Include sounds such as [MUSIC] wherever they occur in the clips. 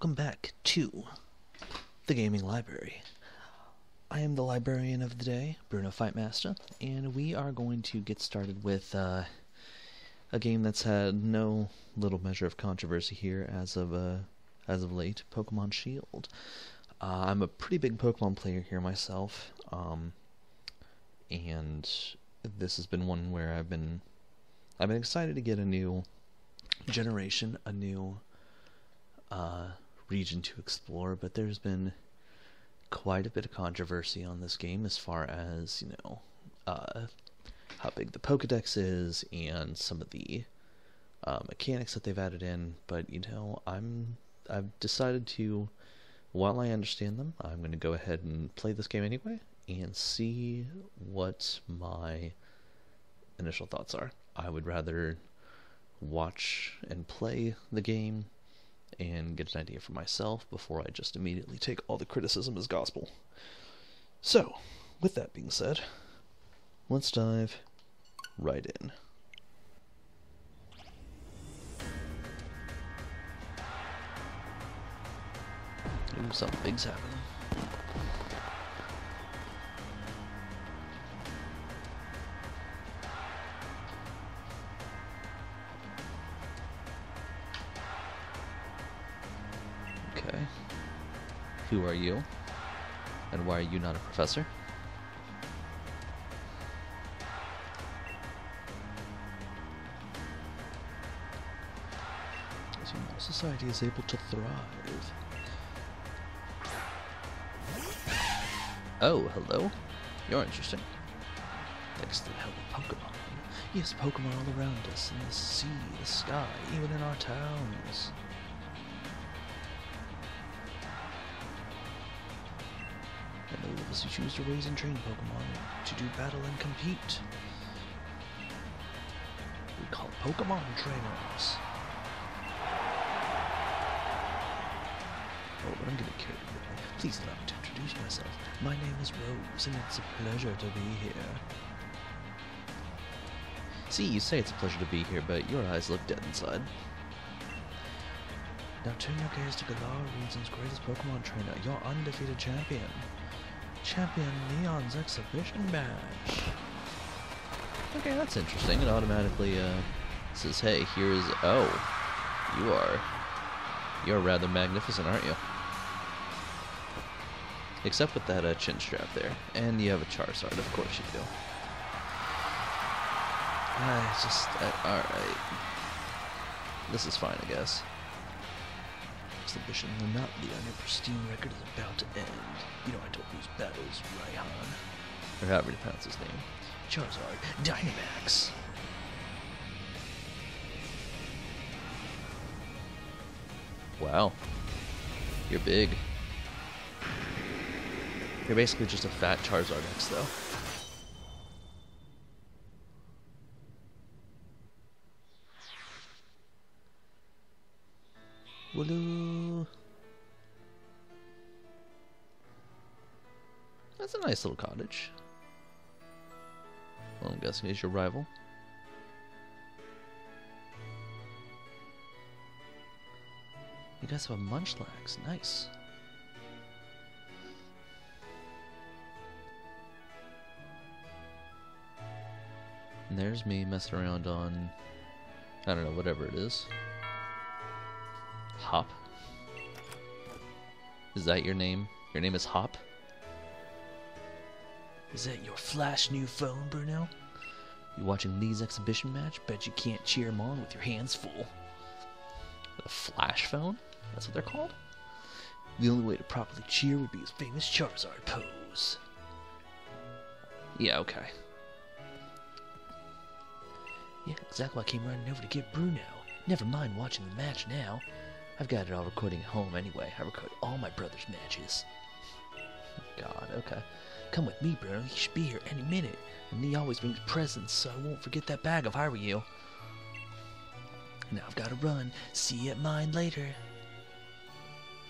welcome back to the Gaming Library. I am the librarian of the day, Bruno Fightmaster, and we are going to get started with uh, a game that's had no little measure of controversy here as of uh, as of late, Pokemon Shield. Uh, I'm a pretty big Pokemon player here myself, um, and this has been one where I've been I've been excited to get a new generation, a new uh, region to explore, but there's been quite a bit of controversy on this game as far as, you know, uh, how big the Pokedex is and some of the uh, mechanics that they've added in. But, you know, I'm I've decided to, while I understand them, I'm going to go ahead and play this game anyway and see what my initial thoughts are. I would rather watch and play the game and get an idea for myself before I just immediately take all the criticism as gospel. So, with that being said, let's dive right in. Ooh, something big's happening. Who are you? And why are you not a professor? As human society is able to thrive. Oh, hello. You're interesting. Thanks to the help of Pokemon. Yes, Pokemon all around us, in the sea, the sky, even in our towns. Us who choose to raise and train Pokemon to do battle and compete. We call Pokemon trainers. Oh, but I'm getting carried away. Please allow me to introduce myself. My name is Rose, and it's a pleasure to be here. See, you say it's a pleasure to be here, but your eyes look dead inside. Now turn your gaze to Galar region's greatest Pokemon trainer, your undefeated champion. Champion Leon's exhibition badge. Okay, that's interesting. It automatically uh, says, hey, here's... Oh, you are... You're rather magnificent, aren't you? Except with that uh, chin strap there. And you have a Charizard, of course you do. I just... Alright. This is fine, I guess exhibition monotony on your pristine record is about to end. You know I don't lose battles, Raihan. Or however to pronounce his name. Charizard, Dynamax. Wow. You're big. You're basically just a fat Charizard X, though. Woohoo! That's a nice little cottage. Well, I'm guessing he's your rival. You guys have a Munchlax. Nice. And there's me messing around on, I don't know, whatever it is. Hop? Is that your name? Your name is Hop? Is that your flash new phone, Bruno? You watching Lee's exhibition match? Bet you can't cheer him on with your hands full. A flash phone? That's what they're called? The only way to properly cheer would be his famous Charizard pose. Yeah, okay. Yeah, exactly why I came running over to get Bruno. Never mind watching the match now. I've got it all recording at home anyway. I record all my brother's matches. [LAUGHS] God, okay. Come with me, Bruno. He should be here any minute. And he always brings presents, so I won't forget that bag if I were you. Now I've got to run. See you at mine later.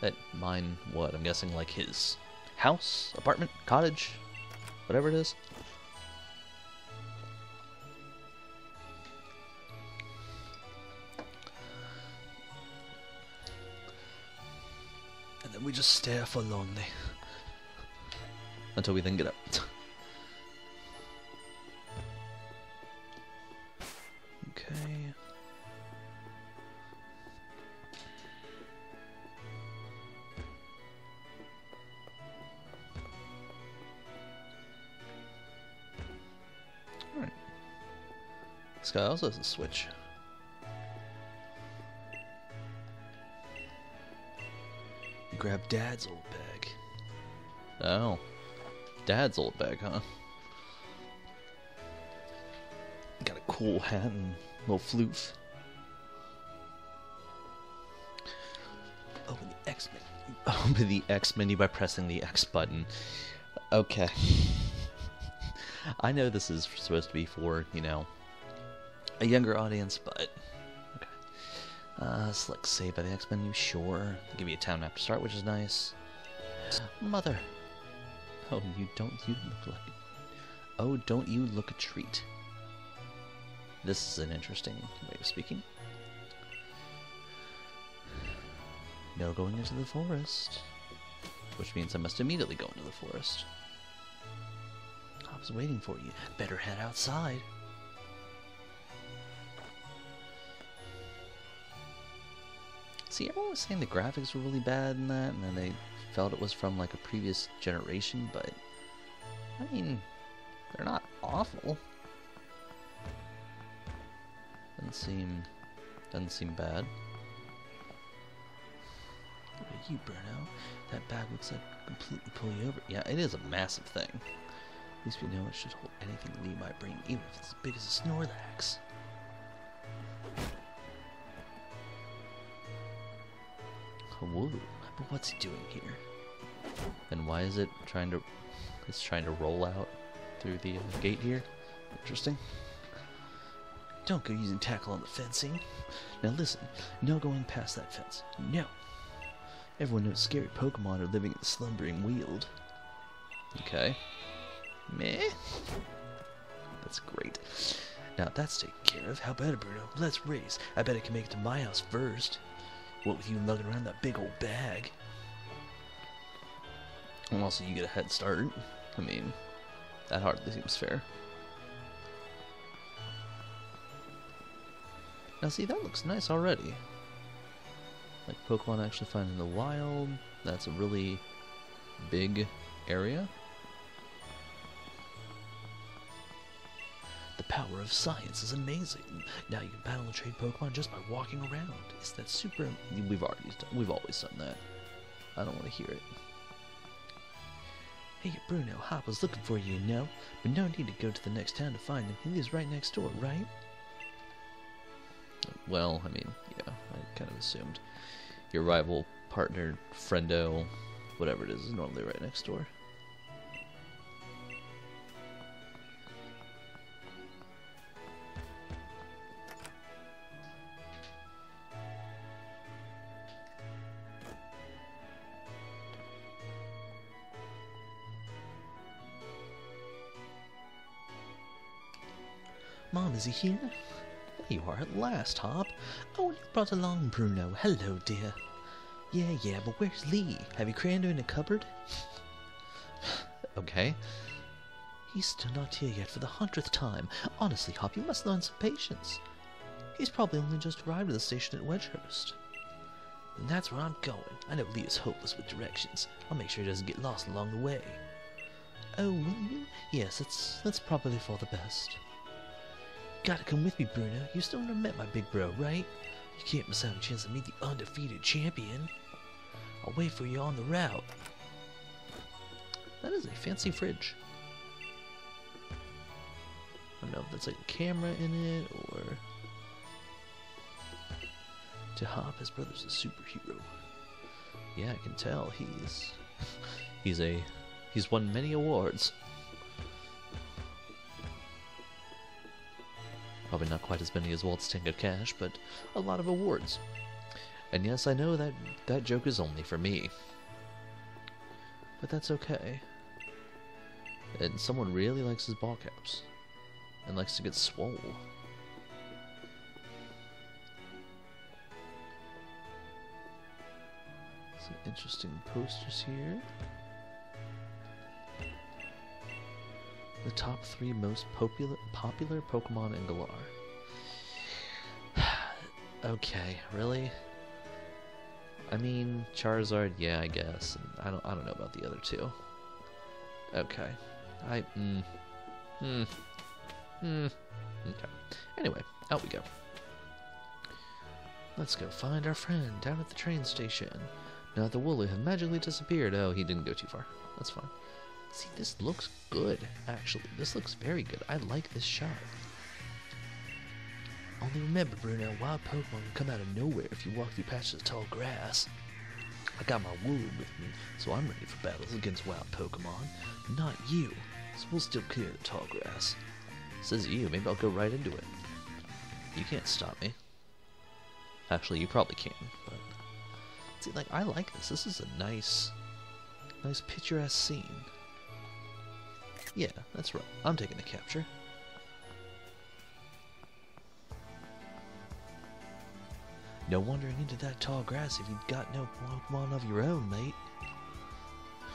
At mine, what? I'm guessing like his house, apartment, cottage, whatever it is. And then we just stare forlornly eh? Until we then get up. okay. Alright. This guy also has a switch. Grab Dad's old bag. Oh. Dad's old bag, huh? Got a cool hat and little floof. Open the X menu. [LAUGHS] Open the X menu by pressing the X button. Okay. [LAUGHS] I know this is supposed to be for, you know, a younger audience, but okay. Uh, select save by the X menu, sure. Give you a town map to start, which is nice. Mother. Oh, you don't you look like Oh, don't you look a treat. This is an interesting way of speaking. No going into the forest. Which means I must immediately go into the forest. I was waiting for you. Better head outside. See, everyone was saying the graphics were really bad in that, and then they felt it was from like a previous generation, but I mean, they're not awful. Doesn't seem doesn't seem bad. You, Bruno. That bag looks like completely pull you over. Yeah, it is a massive thing. At least we know it should hold anything Lee might bring, even if it's as big as a Snorlax. Whoa, but what's he doing here? And why is it trying to... It's trying to roll out through the uh, gate here? Interesting. Don't go using tackle on the fencing. Now listen, no going past that fence. No. Everyone knows scary Pokemon are living in the slumbering weald. Okay. Meh. That's great. Now that's taken care of. How about it, Bruno? Let's race. I bet I can make it to my house first. What with you lugging around that big old bag? And also, you get a head start. I mean, that hardly seems fair. Now, see, that looks nice already. Like Pokemon actually find in the wild. That's a really big area. Power of science is amazing. Now you can battle and trade Pokemon just by walking around. Is that super? We've already done. We've always done that. I don't want to hear it. Hey, Bruno, Hop was looking for you, you know, but no need to go to the next town to find him. He lives right next door, right? Well, I mean, yeah, I kind of assumed. Your rival, partner, friendo, whatever it is, is normally right next door. Is he here? There you are at last, Hop. Oh, you brought along Bruno. Hello, dear. Yeah, yeah, but where's Lee? Have you crammed her in a cupboard? okay. He's still not here yet for the hundredth time. Honestly, Hop, you must learn some patience. He's probably only just arrived at the station at Wedgehurst. And that's where I'm going. I know Lee is hopeless with directions. I'll make sure he doesn't get lost along the way. Oh, will you? Yes, that's, that's probably for the best. Gotta come with me, Bruno. You still never met my big bro, right? You can't miss out on a chance to meet the undefeated champion. I'll wait for you on the route. That is a fancy fridge. I don't know if that's like a camera in it or... To Hop, his brother's a superhero. Yeah, I can tell. He's... [LAUGHS] he's a... He's won many awards. Probably not quite as many as Walt's Tank of Cash, but a lot of awards. And yes, I know that that joke is only for me. But that's okay. And someone really likes his ball caps. And likes to get swole. Some interesting posters here. The top three most popular popular Pokemon in Galar. [SIGHS] okay, really? I mean, Charizard, yeah, I guess. I don't, I don't know about the other two. Okay, I, mm, hmm, hmm. Okay. Anyway, out we go. Let's go find our friend down at the train station. Now the Wooloo have magically disappeared. Oh, he didn't go too far. That's fine. See, this looks good, actually. This looks very good. I like this shot. Only remember, Bruno, wild Pokemon can come out of nowhere if you walk through patches of tall grass. I got my Wooloo with me, so I'm ready for battles against wild Pokemon. Not you, so we'll still clear the tall grass. Says you, maybe I'll go right into it. You can't stop me. Actually, you probably can, but... See, like, I like this. This is a nice, nice picturesque scene. Yeah, that's right. I'm taking the capture. No wandering into that tall grass if you've got no Pokemon of your own, mate.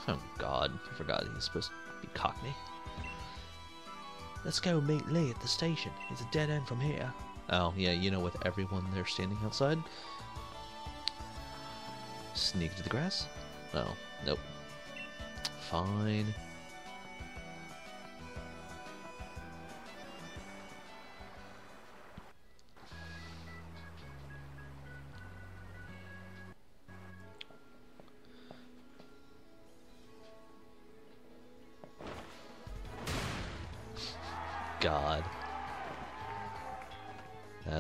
Oh god, I forgot he's supposed to be Cockney. Let's go meet Lee at the station. It's a dead end from here. Oh, yeah, you know, with everyone there standing outside. Sneak to the grass? Oh, nope. Fine.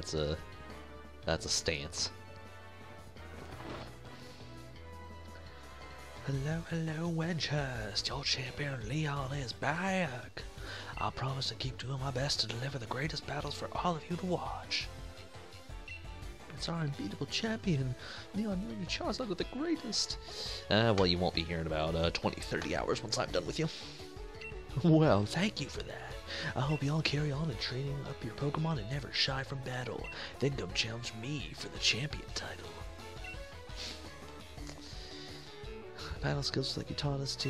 That's a that's a stance. Hello, hello, Wedgehurst. Your champion Leon is back. I promise to keep doing my best to deliver the greatest battles for all of you to watch. It's our unbeatable champion. Leon, your Charizard the greatest. Uh, well, you won't be hearing about uh, 20, 30 hours once I'm done with you. Well, thank you for that. I hope you all carry on in training up your Pokemon and never shy from battle. Then come challenge me for the champion title. [SIGHS] Battle skills like you taught us to.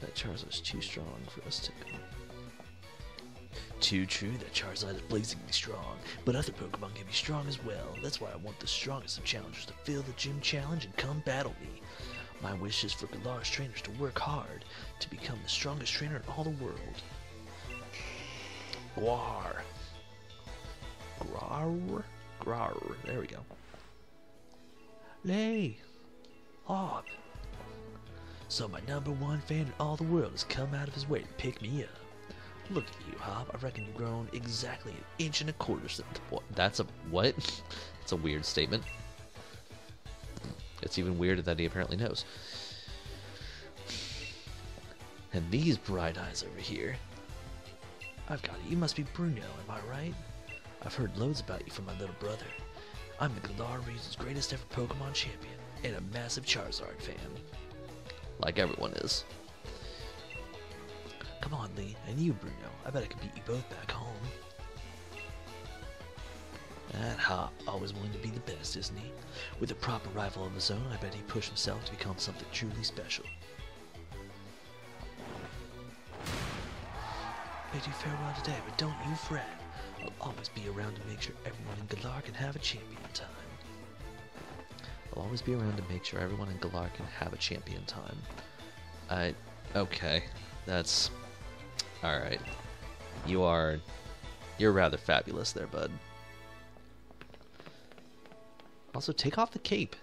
That Charizard's too strong for us to. Too true that Charizard is blazingly strong, but other Pokemon can be strong as well. That's why I want the strongest of challengers to fill the gym challenge and come battle me. My wish is for Galar's trainers to work hard to become the strongest trainer in all the world. Guar. Grar. Grar. There we go. Lay. Hop. So my number one fan in all the world has come out of his way to pick me up. Look at you, Hop. I reckon you've grown exactly an inch and a quarter since. That's a what? [LAUGHS] That's a weird statement. It's even weirder that he apparently knows. And these bright eyes over here. I've got it. You must be Bruno, am I right? I've heard loads about you from my little brother. I'm the Galar region's greatest ever Pokemon champion, and a massive Charizard fan. Like everyone is. Come on, Lee, and you, Bruno. I bet I can beat you both back home. That Hop, always willing to be the best, isn't he? With a proper rival of his own, I bet he pushed himself to become something truly special. Bid you farewell today, but don't you fret. I'll always be around to make sure everyone in Galar can have a champion time. I'll always be around to make sure everyone in Galar can have a champion time. I... okay. That's... Alright. You are... You're rather fabulous there, bud. Also, take off the cape.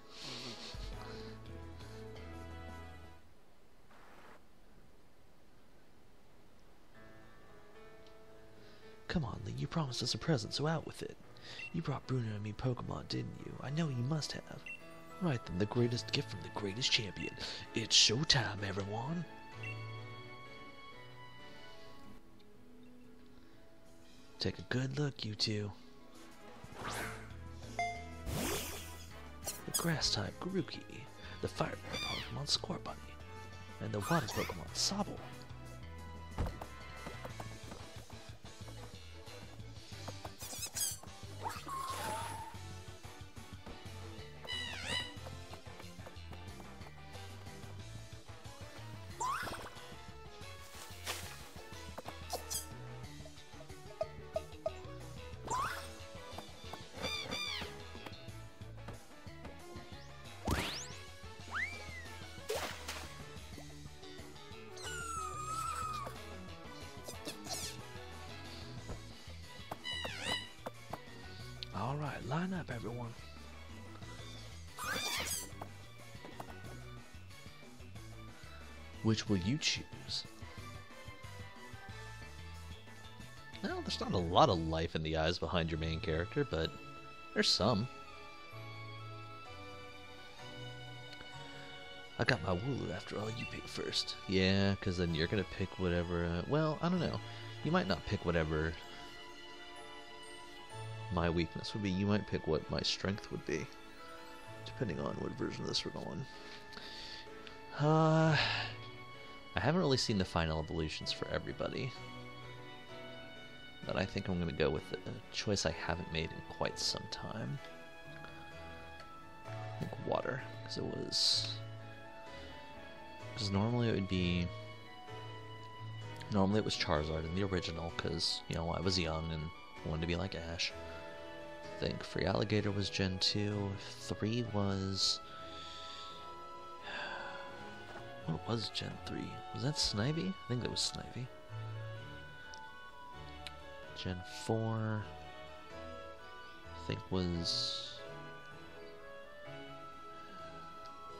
Come on, Lee, you promised us a present, so out with it. You brought Bruno and me Pokemon, didn't you? I know you must have. Right then, the greatest gift from the greatest champion. It's showtime, everyone! Take a good look, you two. The grass type Grookey, the fire Pokemon Scorbunny, and the water Pokemon Sobble. Which will you choose? There's not a lot of life in the eyes behind your main character, but there's some. I got my Wooloo after all, you pick first. Yeah, because then you're going to pick whatever... Uh, well, I don't know. You might not pick whatever my weakness would be. You might pick what my strength would be. Depending on what version of this we're going. Uh, I haven't really seen the final evolutions for everybody. But I think I'm going to go with a choice I haven't made in quite some time. I think water, because it was... Because normally it would be... Normally it was Charizard in the original, because, you know, I was young and wanted to be like Ash. I think Feraligatr was Gen 2. 3 was... What was Gen 3? Was that Snivy? I think that was Snivy. Gen 4, I think was...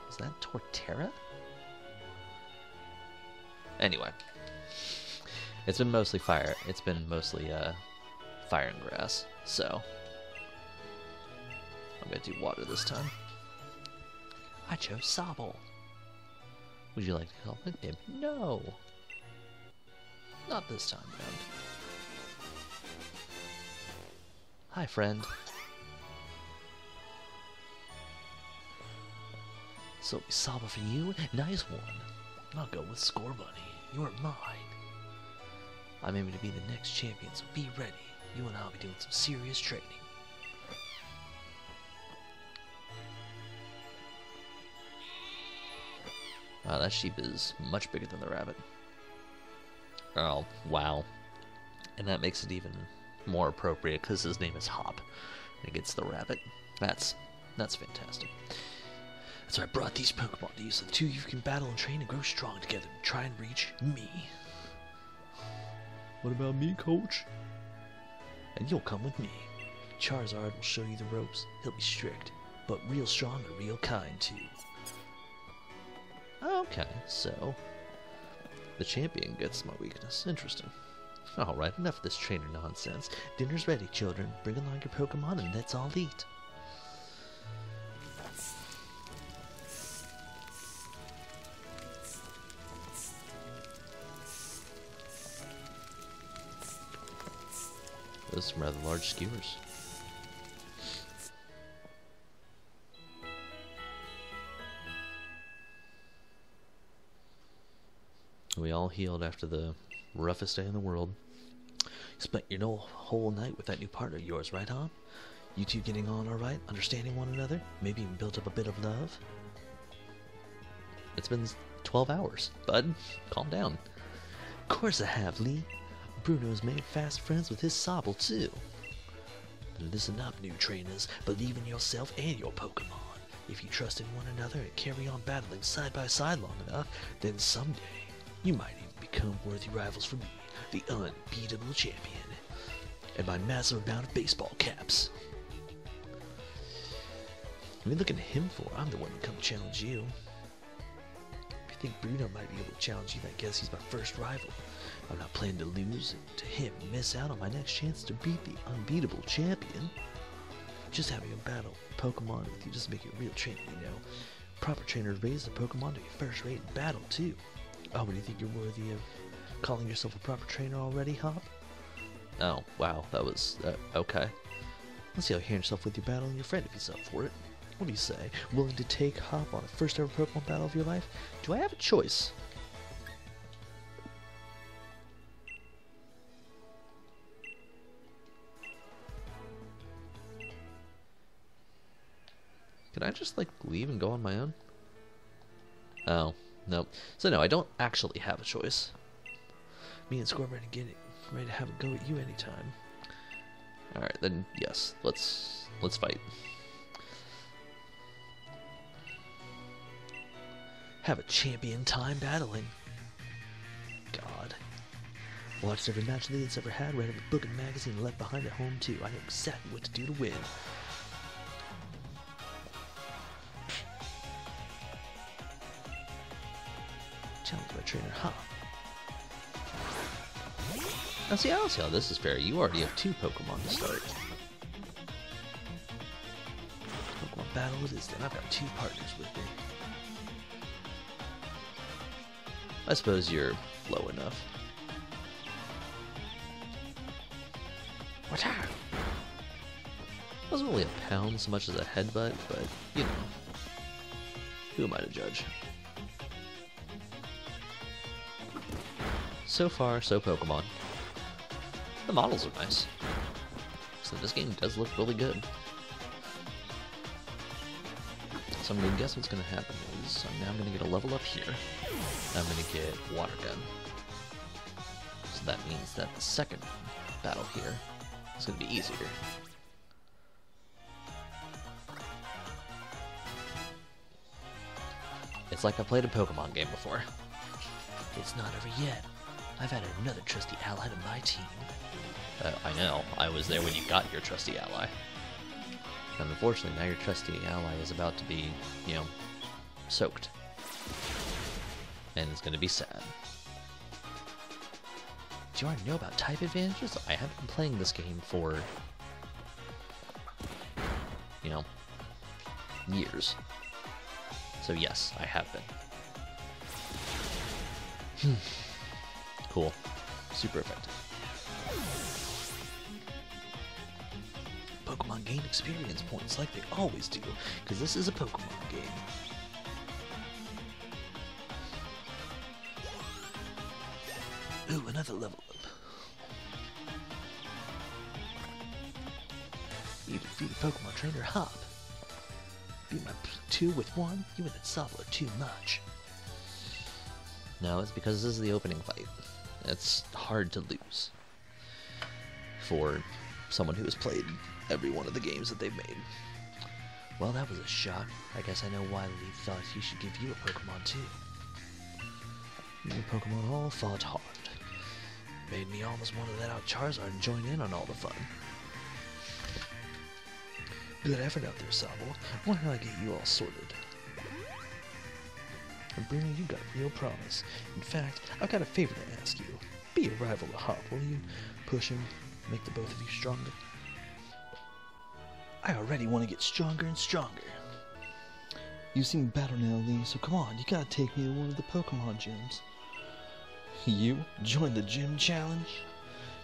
Was that Torterra? Anyway. It's been mostly fire. It's been mostly uh, fire and grass, so... I'm gonna do water this time. I chose Sobble. Would you like to help him? No! Not this time around. Hi, friend. So, Sobble for you? Nice one. I'll go with Scorbunny. You're mine. I'm aiming to be the next champion, so be ready. You and I'll be doing some serious training. Wow, that sheep is much bigger than the rabbit. Oh, wow. And that makes it even more appropriate because his name is Hop. And gets the rabbit. That's that's fantastic. That's why I brought these Pokemon to you so the two of you can battle and train and grow strong together and try and reach me. What about me, coach? And you'll come with me. Charizard will show you the ropes. He'll be strict, but real strong and real kind too. Okay, so the champion gets my weakness. Interesting. Alright, enough of this trainer nonsense. Dinner's ready, children. Bring along your Pokemon and let's all eat. Those some rather large skewers. We all healed after the roughest day in the world. You spent your whole night with that new partner of yours, right, Hop? You two getting on alright? Understanding one another? Maybe even built up a bit of love? It's been 12 hours. Bud, calm down. Of course I have, Lee. Bruno's made fast friends with his Sobble, too. Listen up, new trainers. Believe in yourself and your Pokemon. If you trust in one another and carry on battling side by side long enough, then someday you might even become worthy rivals for me, the unbeatable champion, and my massive amount of baseball caps. What are you looking at him for? I'm the one to come challenge you. If you think Bruno might be able to challenge you, I guess he's my first rival. I'm not planning to lose to him miss out on my next chance to beat the unbeatable champion. Just having a battle Pokemon with you just make you a real trainer, you know. Proper trainers raise the Pokemon to be first rate in battle, too. Oh, but do you think you're worthy of calling yourself a proper trainer already, Hop? Oh, wow, that was, uh, okay. Let's see how you handle yourself with your battle and your friend if he's up for it. What do you say? Willing to take Hop on a first ever Pokemon battle of your life? Do I have a choice? Can I just, like, leave and go on my own? Oh. Nope. So no, I don't actually have a choice. Me and Scorbunny are getting ready to have a go at you anytime. Alright, then yes, let's let's fight. Have a champion time battling. God. Watched every match Leland's ever had, read every book and magazine left behind at home too. I know exactly what to do to win. Trainer huh? Now see, I don't see how this is fair. You already have two Pokemon to start. Pokemon battle it is then. I've got two partners with me. I suppose you're low enough. What? Wasn't really a pound so much as a headbutt, but you know, who am I to judge? So far, so Pokemon. The models are nice. So this game does look really good. So I'm gonna guess what's gonna happen is I'm now gonna get a level up here. I'm gonna get Water Gun. So that means that the second battle here is gonna be easier. It's like I played a Pokemon game before. It's not over yet. I've added another trusty ally to my team. Uh, I know. I was there when you got your trusty ally. And unfortunately, now your trusty ally is about to be, you know, soaked. And it's going to be sad. Do you already know about type advantages? I have been playing this game for, you know, years. So yes, I have been. Hmm. Cool. Super effective. Pokemon gain experience points like they always do, because this is a Pokemon game. Ooh, another level up. You defeated Pokemon Trainer Hop. Beat my two with one? You and are too much. No, it's because this is the opening fight. It's hard to lose for someone who has played every one of the games that they've made. Well, that was a shock. I guess I know why Lee thought he should give you a Pokemon too. You Pokemon all fought hard. Made me almost want to let out Charizard and join in on all the fun. Good effort out there, Sobble. Why don't I get you all sorted? And Bruno, you got real promise. In fact, I've got a favor to ask you. Be a rival to Hop, will you? Push him, make the both of you stronger. I already want to get stronger and stronger. You've seen Battle now, Lee, so come on, you gotta take me to one of the Pokemon gyms. You? Join the gym challenge?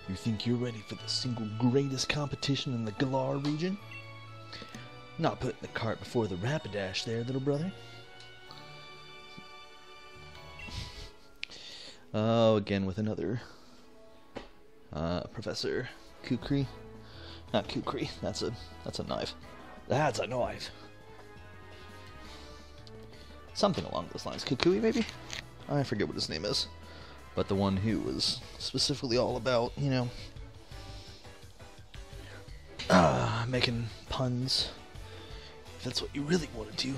You think you're ready for the single greatest competition in the Galar region? Not putting the cart before the Rapidash there, little brother. Oh, again with another uh, Professor Kukri. Not Kukri. That's a that's a knife. That's a knife. Something along those lines. Kukui, maybe? I forget what his name is. But the one who was specifically all about, you know, uh, making puns. If that's what you really want to do,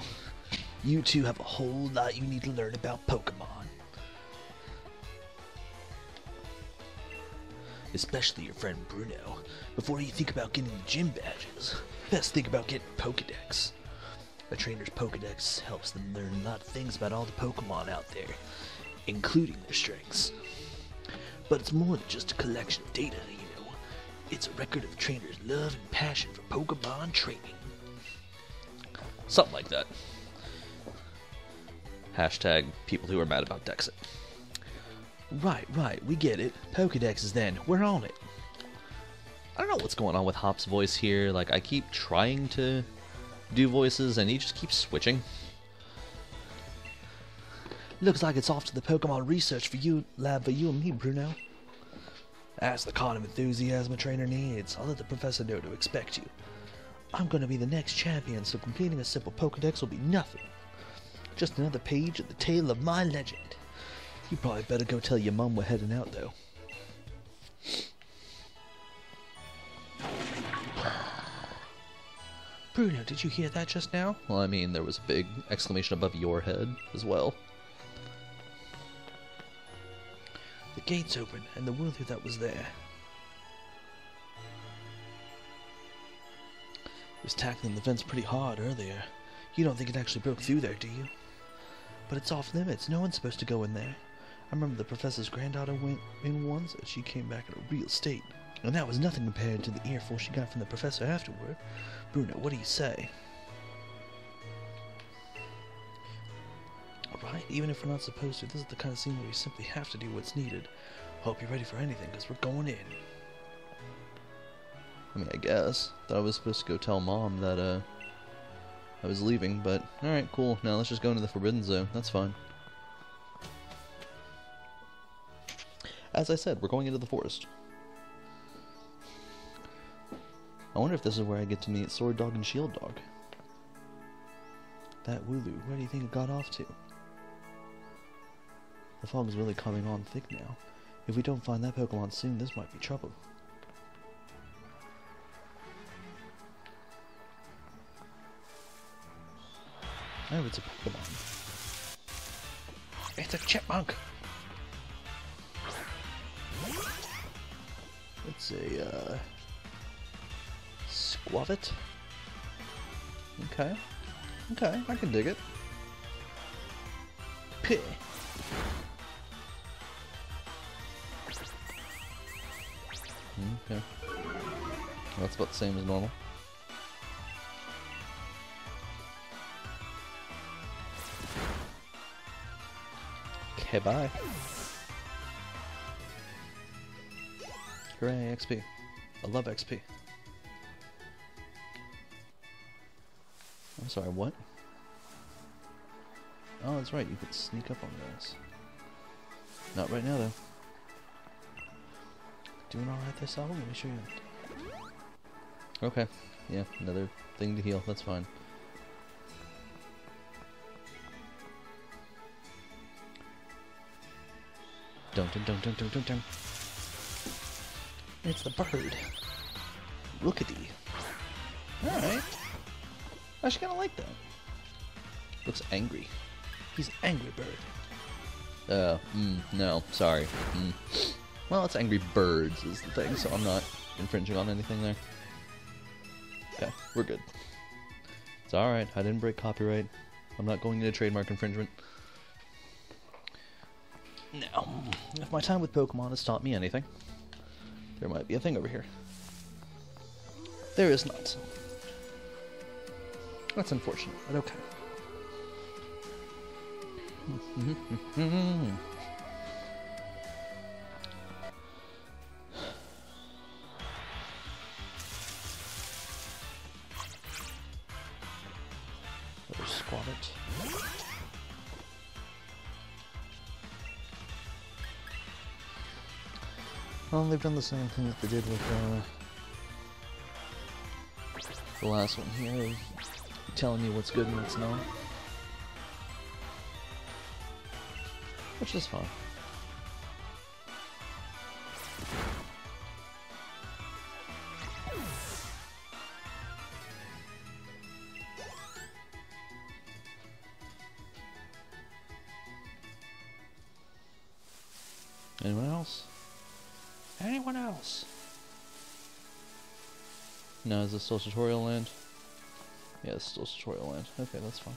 you two have a whole lot you need to learn about Pokemon. Especially your friend Bruno, before you think about getting gym badges. Best think about getting Pokedex. A trainer's Pokedex helps them learn a lot of things about all the Pokemon out there, including their strengths. But it's more than just a collection of data, you know. It's a record of trainer's love and passion for Pokemon training. Something like that. Hashtag people who are mad about Dexit. Right, right, we get it. Pokedexes then. We're on it. I don't know what's going on with Hop's voice here. Like, I keep trying to do voices, and he just keeps switching. Looks like it's off to the Pokemon research for you lab for you and me, Bruno. That's the kind of enthusiasm a trainer needs. I'll let the professor know to expect you. I'm gonna be the next champion, so completing a simple Pokedex will be nothing. Just another page of the tale of my legend. You probably better go tell your mum we're heading out, though. Bruno, did you hear that just now? Well, I mean, there was a big exclamation above your head as well. The gates open, and the world that was there. It was tackling the fence pretty hard earlier. You don't think it actually broke through there, do you? But it's off limits. No one's supposed to go in there. I remember the professor's granddaughter went in once and she came back in a real state. And that was nothing compared to the earful she got from the professor afterward. Bruno, what do you say? Alright, even if we're not supposed to, this is the kind of scene where you simply have to do what's needed. Hope you're ready for anything, because we're going in. I mean, I guess. Thought I was supposed to go tell Mom that, uh, I was leaving, but alright, cool. Now let's just go into the Forbidden Zone. That's fine. As I said, we're going into the forest. I wonder if this is where I get to meet Sword Dog and Shield Dog. That Wooloo, where do you think it got off to? The fog is really coming on thick now. If we don't find that Pokemon soon, this might be trouble. Oh, it's a Pokemon. It's a chipmunk! It's a, uh... Skwovet? Okay. Okay, I can dig it. Pih. Okay. That's about the same as normal. Okay, bye. Hooray, XP. I love XP. I'm sorry, what? Oh, that's right, you could sneak up on guys. Not right now, though. Doing alright this Sal? Let me show you. Okay, yeah, another thing to heal, that's fine. Dun dun dun dun dun dun dun. It's the bird. Rookidee. Alright. I actually kinda like that. Looks angry. He's angry bird. Uh, mm, no, sorry. Mm. Well, it's Angry Birds is the thing, so I'm not infringing on anything there. Okay, we're good. It's alright, I didn't break copyright. I'm not going into trademark infringement. Now, if my time with Pokemon has taught me anything, there might be a thing over here. There is not. That's unfortunate, but okay. [LAUGHS] They've done the same thing that they did with uh, the last one here, telling you what's good and what's not. Which is fine. This still tutorial land? Yeah, it's still tutorial land. Okay, that's fine.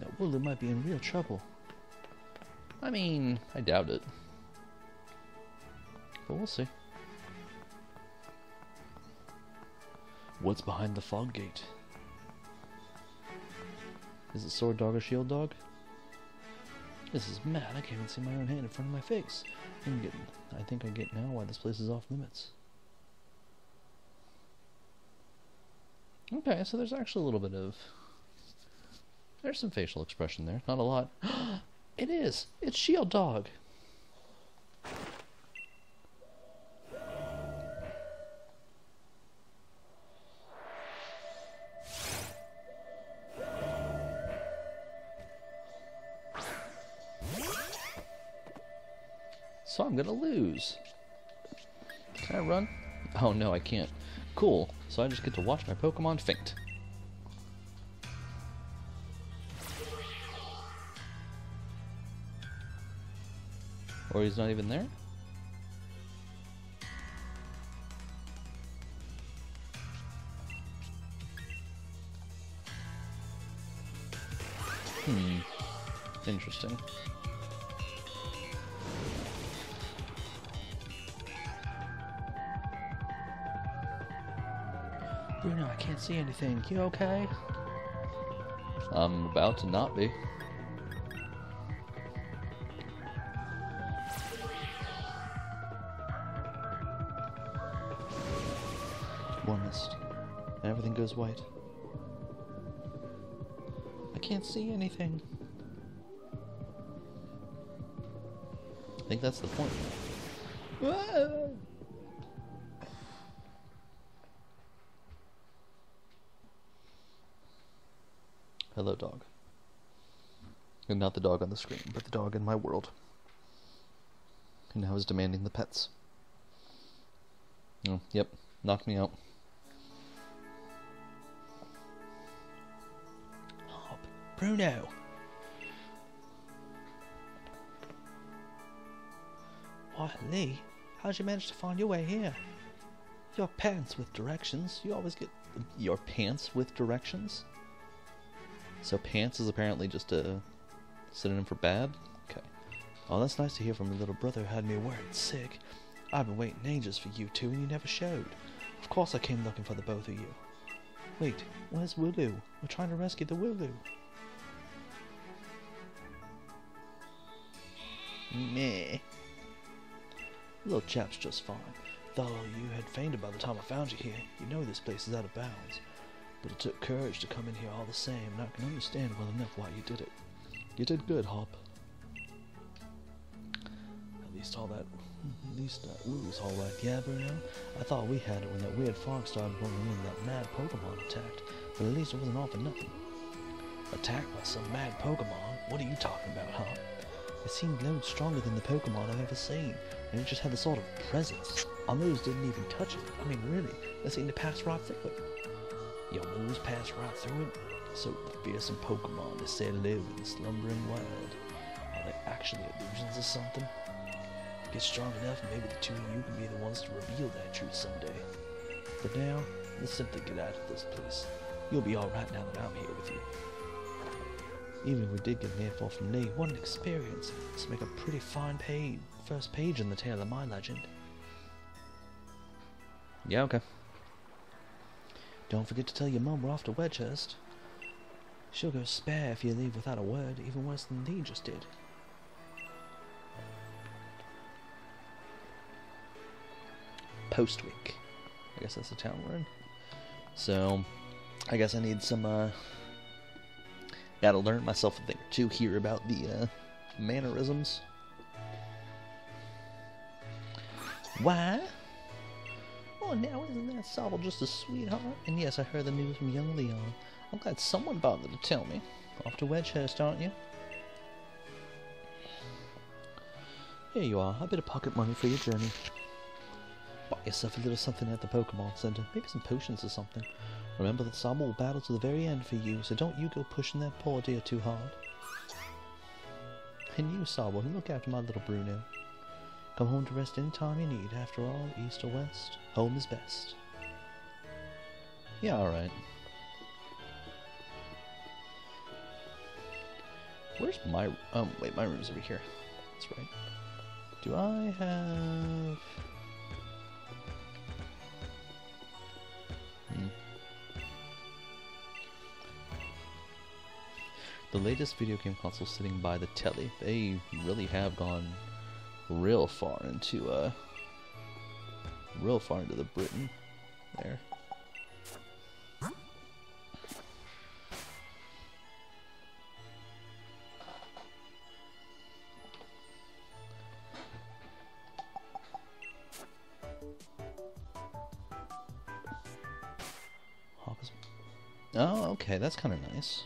Now, Wooloo might be in real trouble. I mean, I doubt it. But we'll see. What's behind the fog gate? Is it sword dog or shield dog? This is mad. I can't even see my own hand in front of my face. I'm getting, I think I get now why this place is off limits. Okay, so there's actually a little bit of... There's some facial expression there. Not a lot. [GASPS] it is! It's Shield Dog! I'm gonna lose. Can I run? Oh no, I can't. Cool. So I just get to watch my Pokemon faint. Or he's not even there? Hmm. interesting. See anything. You okay? I'm about to not be. Warmest. And everything goes white. I can't see anything. I think that's the point. Hello, dog. And not the dog on the screen, but the dog in my world. Who now is demanding the pets. Oh, yep, knocked me out. Bruno! Why, Lee, how'd you manage to find your way here? Your pants with directions. You always get. Your pants with directions? So pants is apparently just a synonym for bad? Okay. Oh, that's nice to hear from your little brother who had me worried sick. I've been waiting ages for you two, and you never showed. Of course I came looking for the both of you. Wait, where's Wooloo? We're trying to rescue the Wooloo. Meh. Little chap's just fine. Though you had fainted by the time I found you here. You know this place is out of bounds. But it took courage to come in here all the same, and I can understand well enough why you did it. You did good, Hop. At least all that, at least that was all right. Yeah, Bruno? I thought we had it when that weird fog started rolling in that mad Pokemon attacked, but at least it wasn't all for nothing. Attacked by some mad Pokemon? What are you talking about, Hop? It seemed loads stronger than the Pokemon I've ever seen, and it just had the sort of presence. Our moves didn't even touch it. I mean, really, they seemed to pass right through it. Your moves pass right through it? So the fearsome Pokemon they say live in the slumbering wild. Are they actually illusions or something? Get strong enough, maybe the two of you can be the ones to reveal that truth someday. But now, let's simply get out of this place. You'll be alright now that I'm here with you. Even if we did get an earful from Lee, what an experience. Let's make a pretty fine page, first page in the tale of my legend. Yeah, okay. Don't forget to tell your mum we're off to Wedgehurst. She'll go spare if you leave without a word, even worse than Lee just did. Postwick. I guess that's the town we're in. So, I guess I need some, uh... Gotta learn myself a thing or two here about the, uh, mannerisms. Why? Oh, now isn't that Sobble just a sweetheart? And yes, I heard the news from young Leon. I'm glad someone bothered to tell me. Off to Wedgehurst, aren't you? Here you are, a bit of pocket money for your journey. Buy yourself a little something at the Pokemon Center. Maybe some potions or something. Remember that Sobble will battle to the very end for you, so don't you go pushing that poor dear too hard. And you, Sobble, look after my little Bruno. Come home to rest any time you need. After all, east or west, home is best. Yeah, alright. Where's my... Um, wait, my room's over here. That's right. Do I have... Hmm. The latest video game console sitting by the telly. They really have gone real far into uh real far into the Britain there. Oh, okay, that's kind of nice.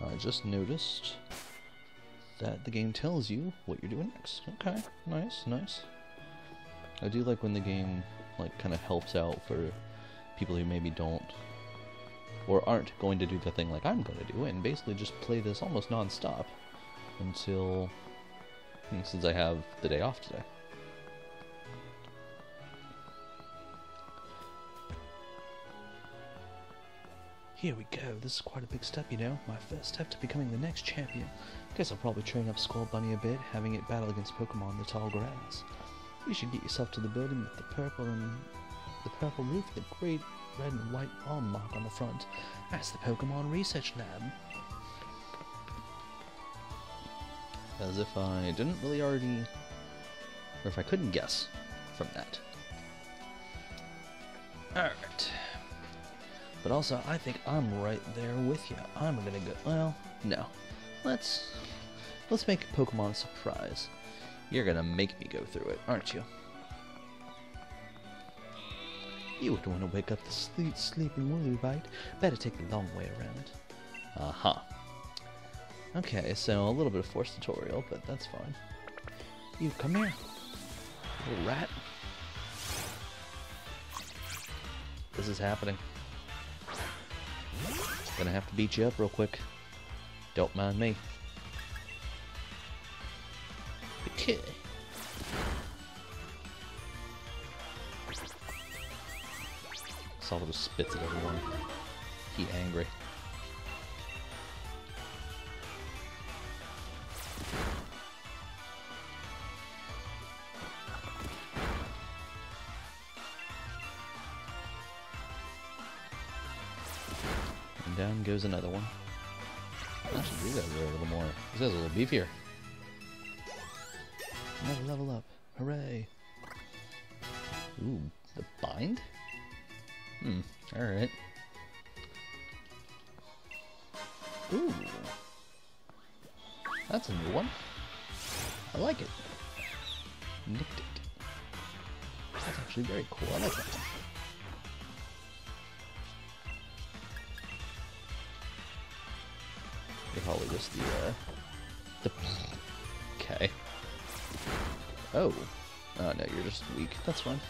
I just noticed that the game tells you what you're doing next. Okay, nice, nice. I do like when the game like kind of helps out for people who maybe don't or aren't going to do the thing like I'm going to do and basically just play this almost non-stop until hmm, since I have the day off today. Here we go. This is quite a big step, you know. My first step to becoming the next champion. I guess I'll probably train up Scorbunny a bit, having it battle against Pokemon in the tall grass. You should get yourself to the building with the purple and the purple roof, the great red and white arm mark on the front. That's the Pokemon Research Lab. As if I didn't really already, or if I couldn't guess from that. Alright. But also, I think I'm right there with you. I'm gonna go. Well, no. Let's let's make Pokemon a surprise. You're gonna make me go through it, aren't you? You wouldn't want to wake up the sleep, sleeping Wooloo, right? Better take the long way around. Uh huh. Okay, so a little bit of force tutorial, but that's fine. You come here, little rat. This is happening. Gonna have to beat you up real quick. Don't mind me. Okay. Sobble just spits at everyone. He angry. And down goes another one. Actually, these guys are a little more. These guys a little beefier. That's fine.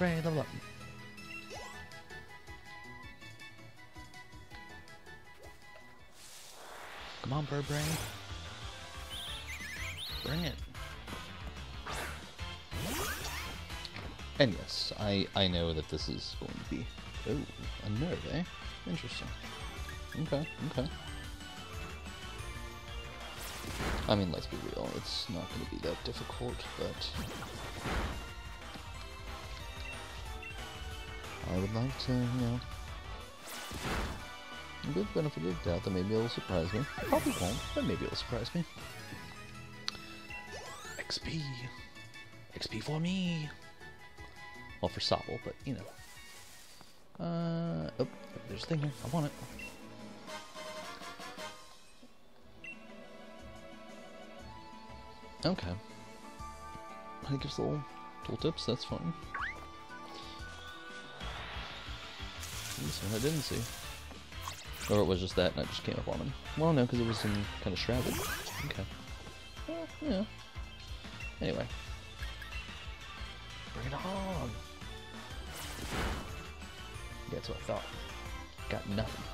Ray the button. Come on, bird brain. Bring it. And yes, I I know that this is going to be oh a nerve, eh? Interesting. Okay, okay. I mean, let's be real, it's not going to be that difficult, but I would like to, you know, give benefit of doubt that maybe it'll surprise me. Probably won't, but maybe it'll surprise me. XP. XP for me. Well, for Sobble, but, you know. Uh, oh, there's a thing here. I want it. Okay. I gives little tooltips, that's fine. This one I didn't see. Or it was just that and I just came up on him. Well, no, because it was in kind of shrouded. Okay. Well, yeah. Anyway. Bring it on! That's what I thought. Got nothing.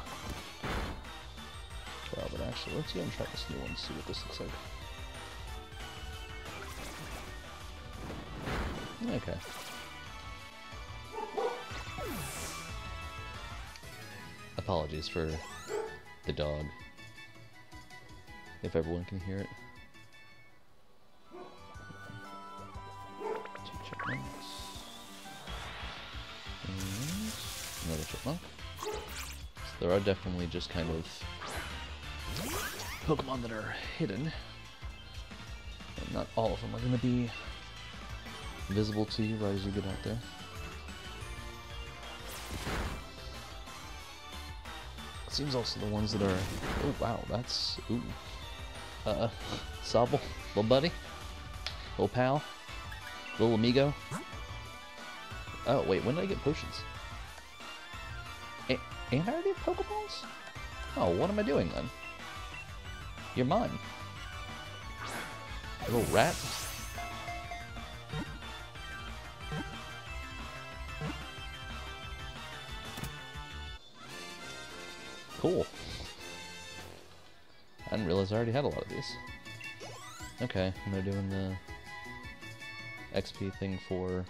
Well, but actually, let's go and try this new one, and see what this looks like. Okay. Apologies for the dog. If everyone can hear it. Two chipmunks. And another chipmunk. So there are definitely just kind of Pokemon that are hidden. And not all of them are going to be visible to you right as you get out there. Seems also the ones that are. Oh wow, that's ooh. Uh, Sobble, little buddy, little pal, little amigo. Oh wait, when did I get potions? A ain't I already have Pokeballs? Oh, what am I doing then? You're mine. Little rat. Cool. I didn't realize I already had a lot of these. Okay, and they're doing the XP thing for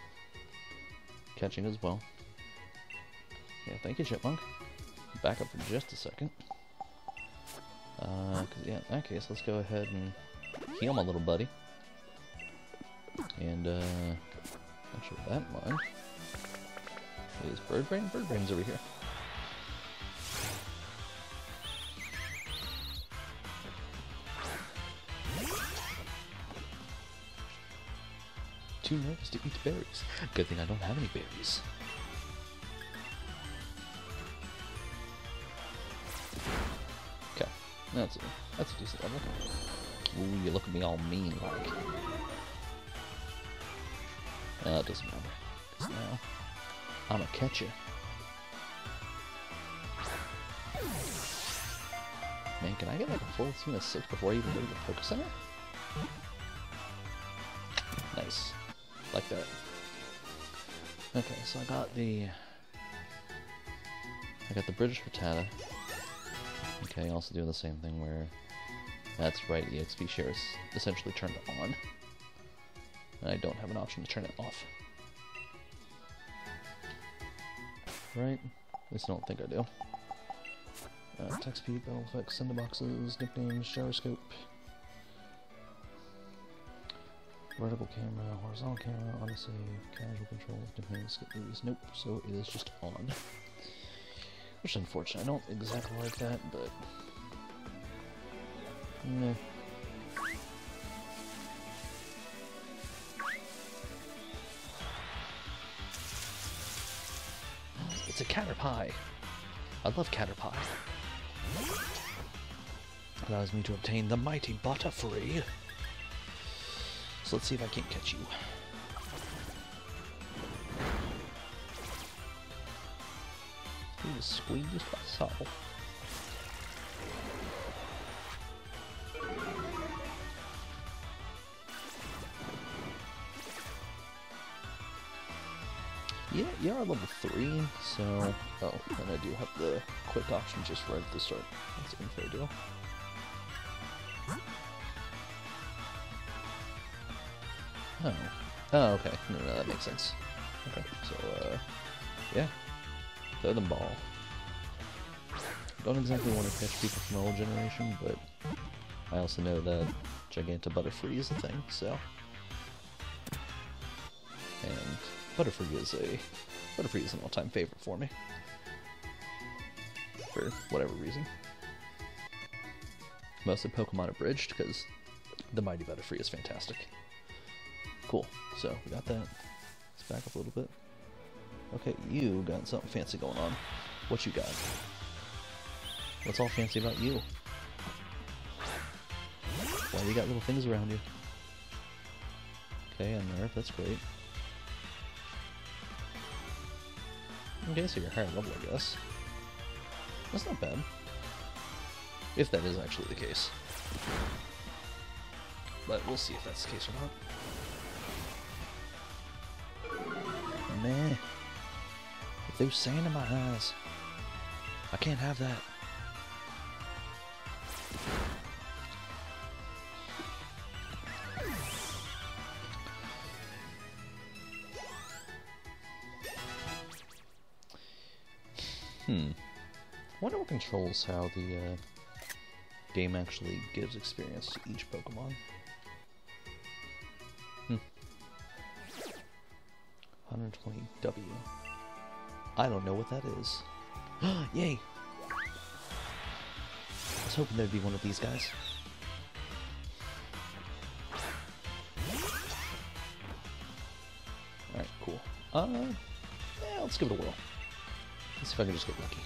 catching as well. Yeah, thank you, Chipmunk. Back up for just a second. Uh, yeah, in that case, let's go ahead and heal my little buddy. And, uh, actually, that one is Bird Brain. Bird Brain's over here. To eat berries. Good thing I don't have any berries. Okay, that's a that's a decent level. Ooh, you look at me all mean like. Uh, it doesn't matter. 'cause now I'ma catch you. Man, can I get like a full team of six before I even go to the Poke Center? Like that. Okay, so I got the... I got the British Rattata. Okay, also doing the same thing where... That's right, EXP XP share is essentially turned on. And I don't have an option to turn it off. Right? At least I don't think I do. Uh, text speed, battle effects, sender boxes, nicknames, gyroscope. Vertical camera, horizontal camera, autosave, casual controls, depending skip movies. Nope, so it is just on. Which is unfortunate. I don't exactly like that, but... Meh. It's a Caterpie. I love Caterpie. Allows me to obtain the mighty Butterfree. So let's see if I can't catch you. Ooh, squeeze my soul. Yeah, you are level 3, so... Oh, and I do have the quick option just right at the start. That's an unfair deal. Oh. Oh, okay. No, no, that makes sense. Okay, so, uh... Yeah. Throw them ball. Don't exactly want to catch people from the old generation, but... I also know that Giganta Butterfree is a thing, so... And Butterfree is a Butterfree is an all-time favorite for me. For whatever reason. Mostly Pokemon Abridged, because the Mighty Butterfree is fantastic. Cool. So we got that. Let's back up a little bit. Okay, you got something fancy going on. What you got? What's all fancy about you? Why you got little things around you? Okay, Unnerve, that's great. Okay, so you're higher level, I guess. That's not bad. If that is actually the case. But we'll see if that's the case or not. There's sand in my eyes, I can't have that. Hmm. wonder what controls how the uh, game actually gives experience to each Pokemon. Hmm. 120W. I don't know what that is. [GASPS] Yay! I was hoping there'd be one of these guys. Alright, cool. Uh, yeah, let's give it a whirl. Let's see if I can just get lucky.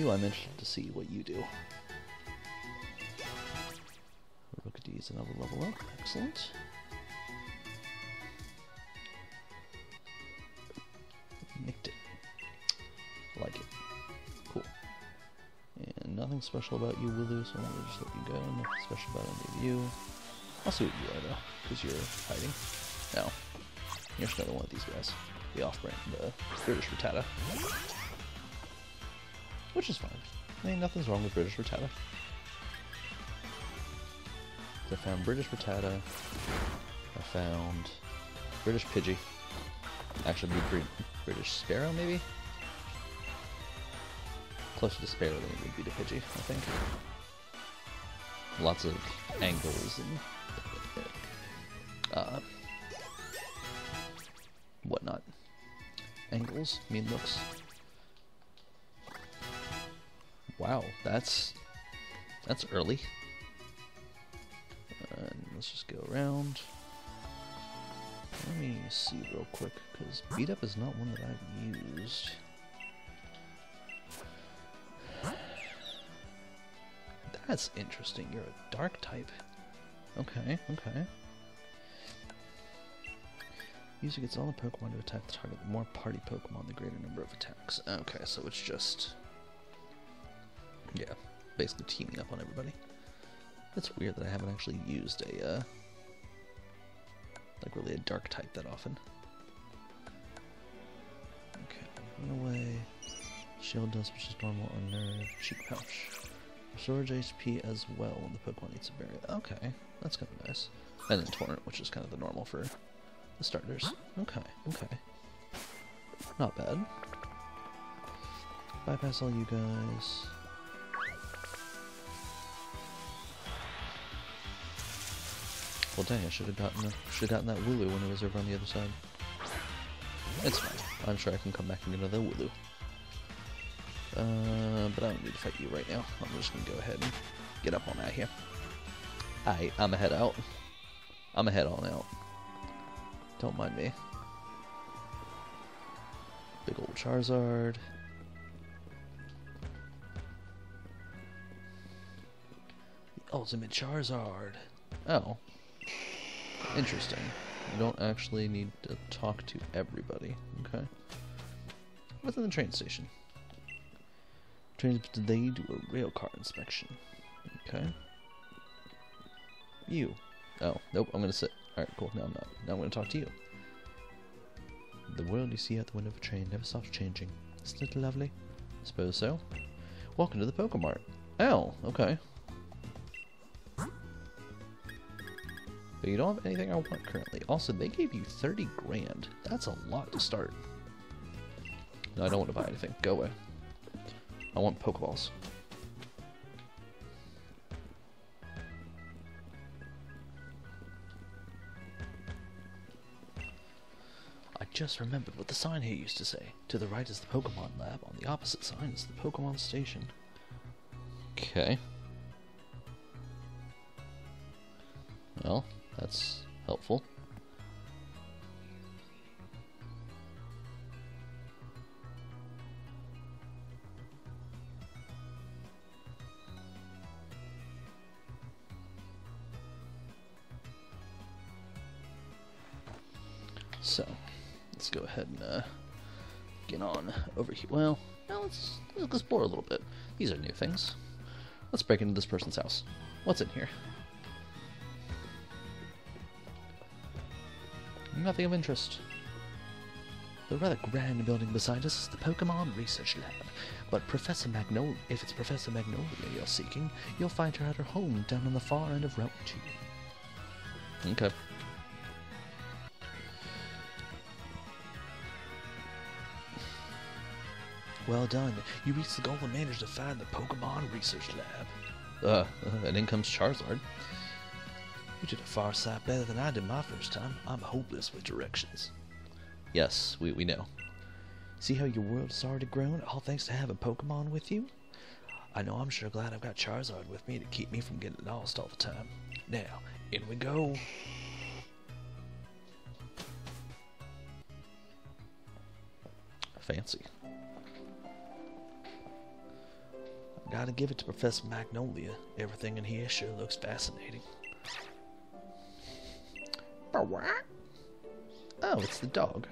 You, I'm interested to see what you do. Rookidee is another level up. Excellent. Nicked it. Like it. Cool. And nothing special about you, Wooloo, so I'm gonna just let you go. Nothing special about any of you. I'll see what you are, though, because you're hiding. No. You're just another one of these guys. The off-brand, the British Rattata. Which is fine. Ain't nothing's wrong with British Rattata. I found British Rattata. I found British Pidgey. Actually, Br- British Sparrow, maybe? Closer to Sparrow than it would be to Pidgey, I think. Lots of angles and uh, whatnot. Angles mean looks. Wow, that's that's early. Let's just go around. Let me see real quick, because beat up is not one that I've used. That's interesting. You're a dark type. Okay, okay. User gets all the Pokemon to attack the target. The more party Pokemon, the greater number of attacks. Okay, so it's just... Yeah, basically teaming up on everybody. It's weird that I haven't actually used a, uh, like really a dark type that often. Okay, run away. Shield dust, which is normal Unnerve. Cheek pouch. Restores HP as well when the Pokemon eats a berry. Okay, that's kind of nice. And then Torrent, which is kind of the normal for the starters. Okay, okay. Not bad. Bypass all you guys. Well, dang, I should have gotten gotten that Wooloo when it was over on the other side. It's fine. I'm sure I can come back and get another Wooloo. Uh, but I don't need to fight you right now. I'm just gonna go ahead and get up on out here. Alright, I'm a head out. I'm a head on out. Don't mind me. Big old Charizard. The ultimate Charizard. Oh. Interesting. You don't actually need to talk to everybody. Okay. What's in the train station? Trains they do a rail car inspection. Okay. You. Oh, nope, I'm gonna sit. Alright, cool. Now I'm not. Now I'm gonna talk to you. The world you see out the window of a train never stops changing. Isn't it lovely? I suppose so. Welcome to the Pokemart. Oh, okay. But you don't have anything I want currently. Also, they gave you 30 grand. That's a lot to start. No, I don't want to buy anything. Go away. I want Pokeballs. I just remembered what the sign here used to say. To the right is the Pokemon Lab, on the opposite side is the Pokemon Station. Okay. Well, that's helpful. So, let's go ahead and uh, get on over here. Well, now let's, let's explore a little bit. These are new things. Let's break into this person's house. What's in here? Nothing of interest. The rather grand building beside us is the Pokemon Research Lab. But Professor Magnolia, if it's Professor Magnolia you're seeking, you'll find her at her home down on the far end of Route 2. Okay. Well done. You reached the goal and managed to find the Pokemon Research Lab. Uh, uh and in comes Charizard. You did a far sight better than I did my first time. I'm hopeless with directions. Yes, we, we know. See how your world's already grown, all thanks to having Pokemon with you? I know I'm sure glad I've got Charizard with me to keep me from getting lost all the time. Now, in we go. Fancy. Gotta give it to Professor Magnolia. Everything in here sure looks fascinating. Oh, it's the dog.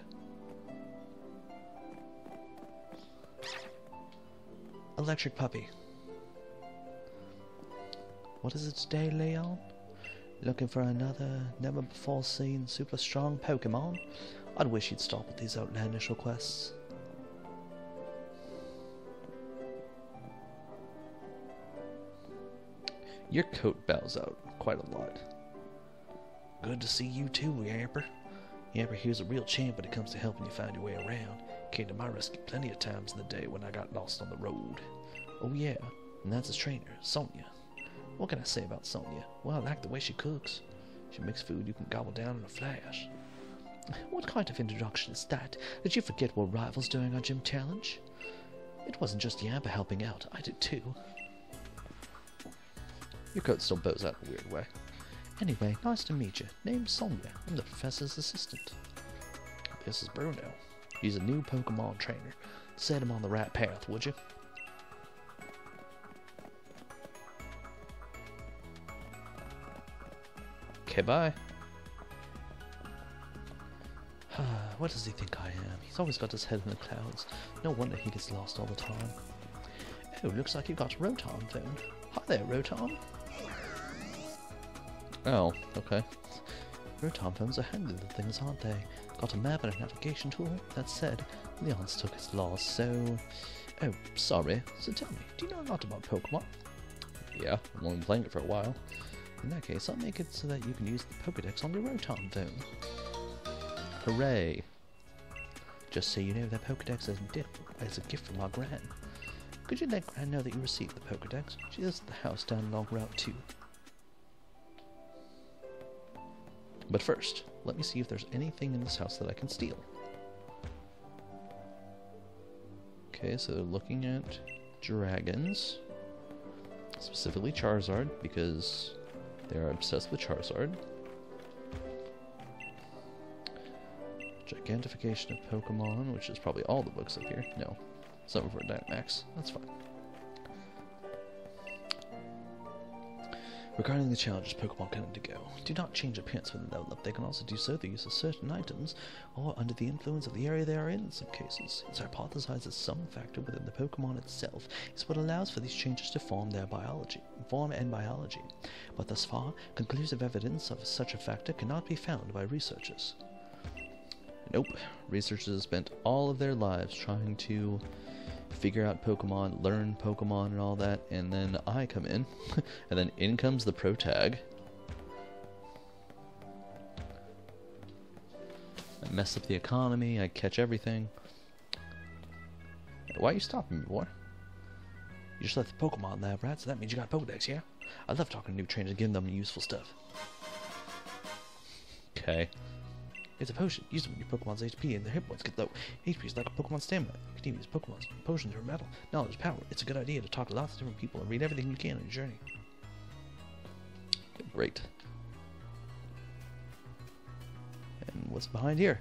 Electric puppy. What is it today, Leon? Looking for another never before seen super strong Pokemon? I'd wish you'd stop with these outlandish requests. Your coat bows out quite a lot. Good to see you too, Yamper. Yamper here's a real champ when it comes to helping you find your way around. Came to my rescue plenty of times in the day when I got lost on the road. Oh yeah, and that's his trainer, Sonia. What can I say about Sonia? Well, I like the way she cooks. She makes food you can gobble down in a flash. What kind of introduction is that? Did you forget we're rivals during our gym challenge? It wasn't just Yamper helping out, I did too. Your coat still bows out in a weird way. Anyway, nice to meet you. Name's Sonia. I'm the professor's assistant. This is Bruno. He's a new Pokemon trainer. Set him on the right path, would you? Okay, bye. [SIGHS] what does he think I am? He's always got his head in the clouds. No wonder he gets lost all the time. Oh, looks like you got Rotom phone. Hi there, Rotom. Oh, okay. Rotom phones are handy little things, aren't they? Got a map and a navigation tool. That said, Leon's took his loss, so... Oh, sorry. So tell me, do you know a lot about Pokemon? Yeah, I've only been playing it for a while. In that case, I'll make it so that you can use the Pokedex on your Rotom phone. Hooray. Just so you know, that Pokedex is is a gift from our Gran. Could you let Gran know that you received the Pokedex? She is at the house down Log Route 2. But first, let me see if there's anything in this house that I can steal. Okay, so they're looking at dragons. Specifically Charizard, because they're obsessed with Charizard. Gigantification of Pokemon, which is probably all the books up here. No, some for Dynamax. That's fine. Regarding the challenges Pokemon can undergo, do not change appearance when level up. They can also do so through use of certain items, or under the influence of the area they are in in some cases. It's hypothesized that some factor within the Pokemon itself is what allows for these changes to form their biology, form and biology. But thus far, conclusive evidence of such a factor cannot be found by researchers. Nope. Researchers have spent all of their lives trying to figure out Pokemon, learn Pokemon and all that, and then I come in, [LAUGHS] and then in comes the pro tag. I mess up the economy, I catch everything. Why are you stopping me, boy? You just left the Pokemon lab, right? So that means you got Pokedex, yeah? I love talking to new trainers, giving them useful stuff. Okay. It's a potion. Use it when your Pokemon's HP and their hit points get low. HP is like a Pokemon stamina. You can use Pokemon's potions are metal. Knowledge is power. It's a good idea to talk to lots of different people and read everything you can on your journey. Great. And what's behind here?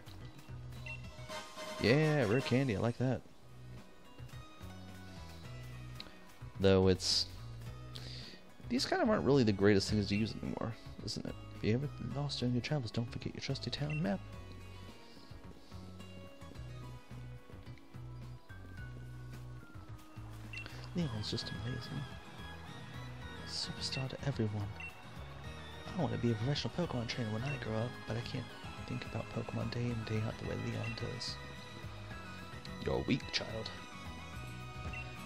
Yeah, rare candy. I like that. Though it's... These kind of aren't really the greatest things to use anymore, isn't it? If you ever lost during your travels, don't forget your trusty town map. Leon's just amazing. Superstar to everyone. I want to be a professional Pokemon trainer when I grow up, but I can't think about Pokemon day in day out the way Leon does. You're weak, child.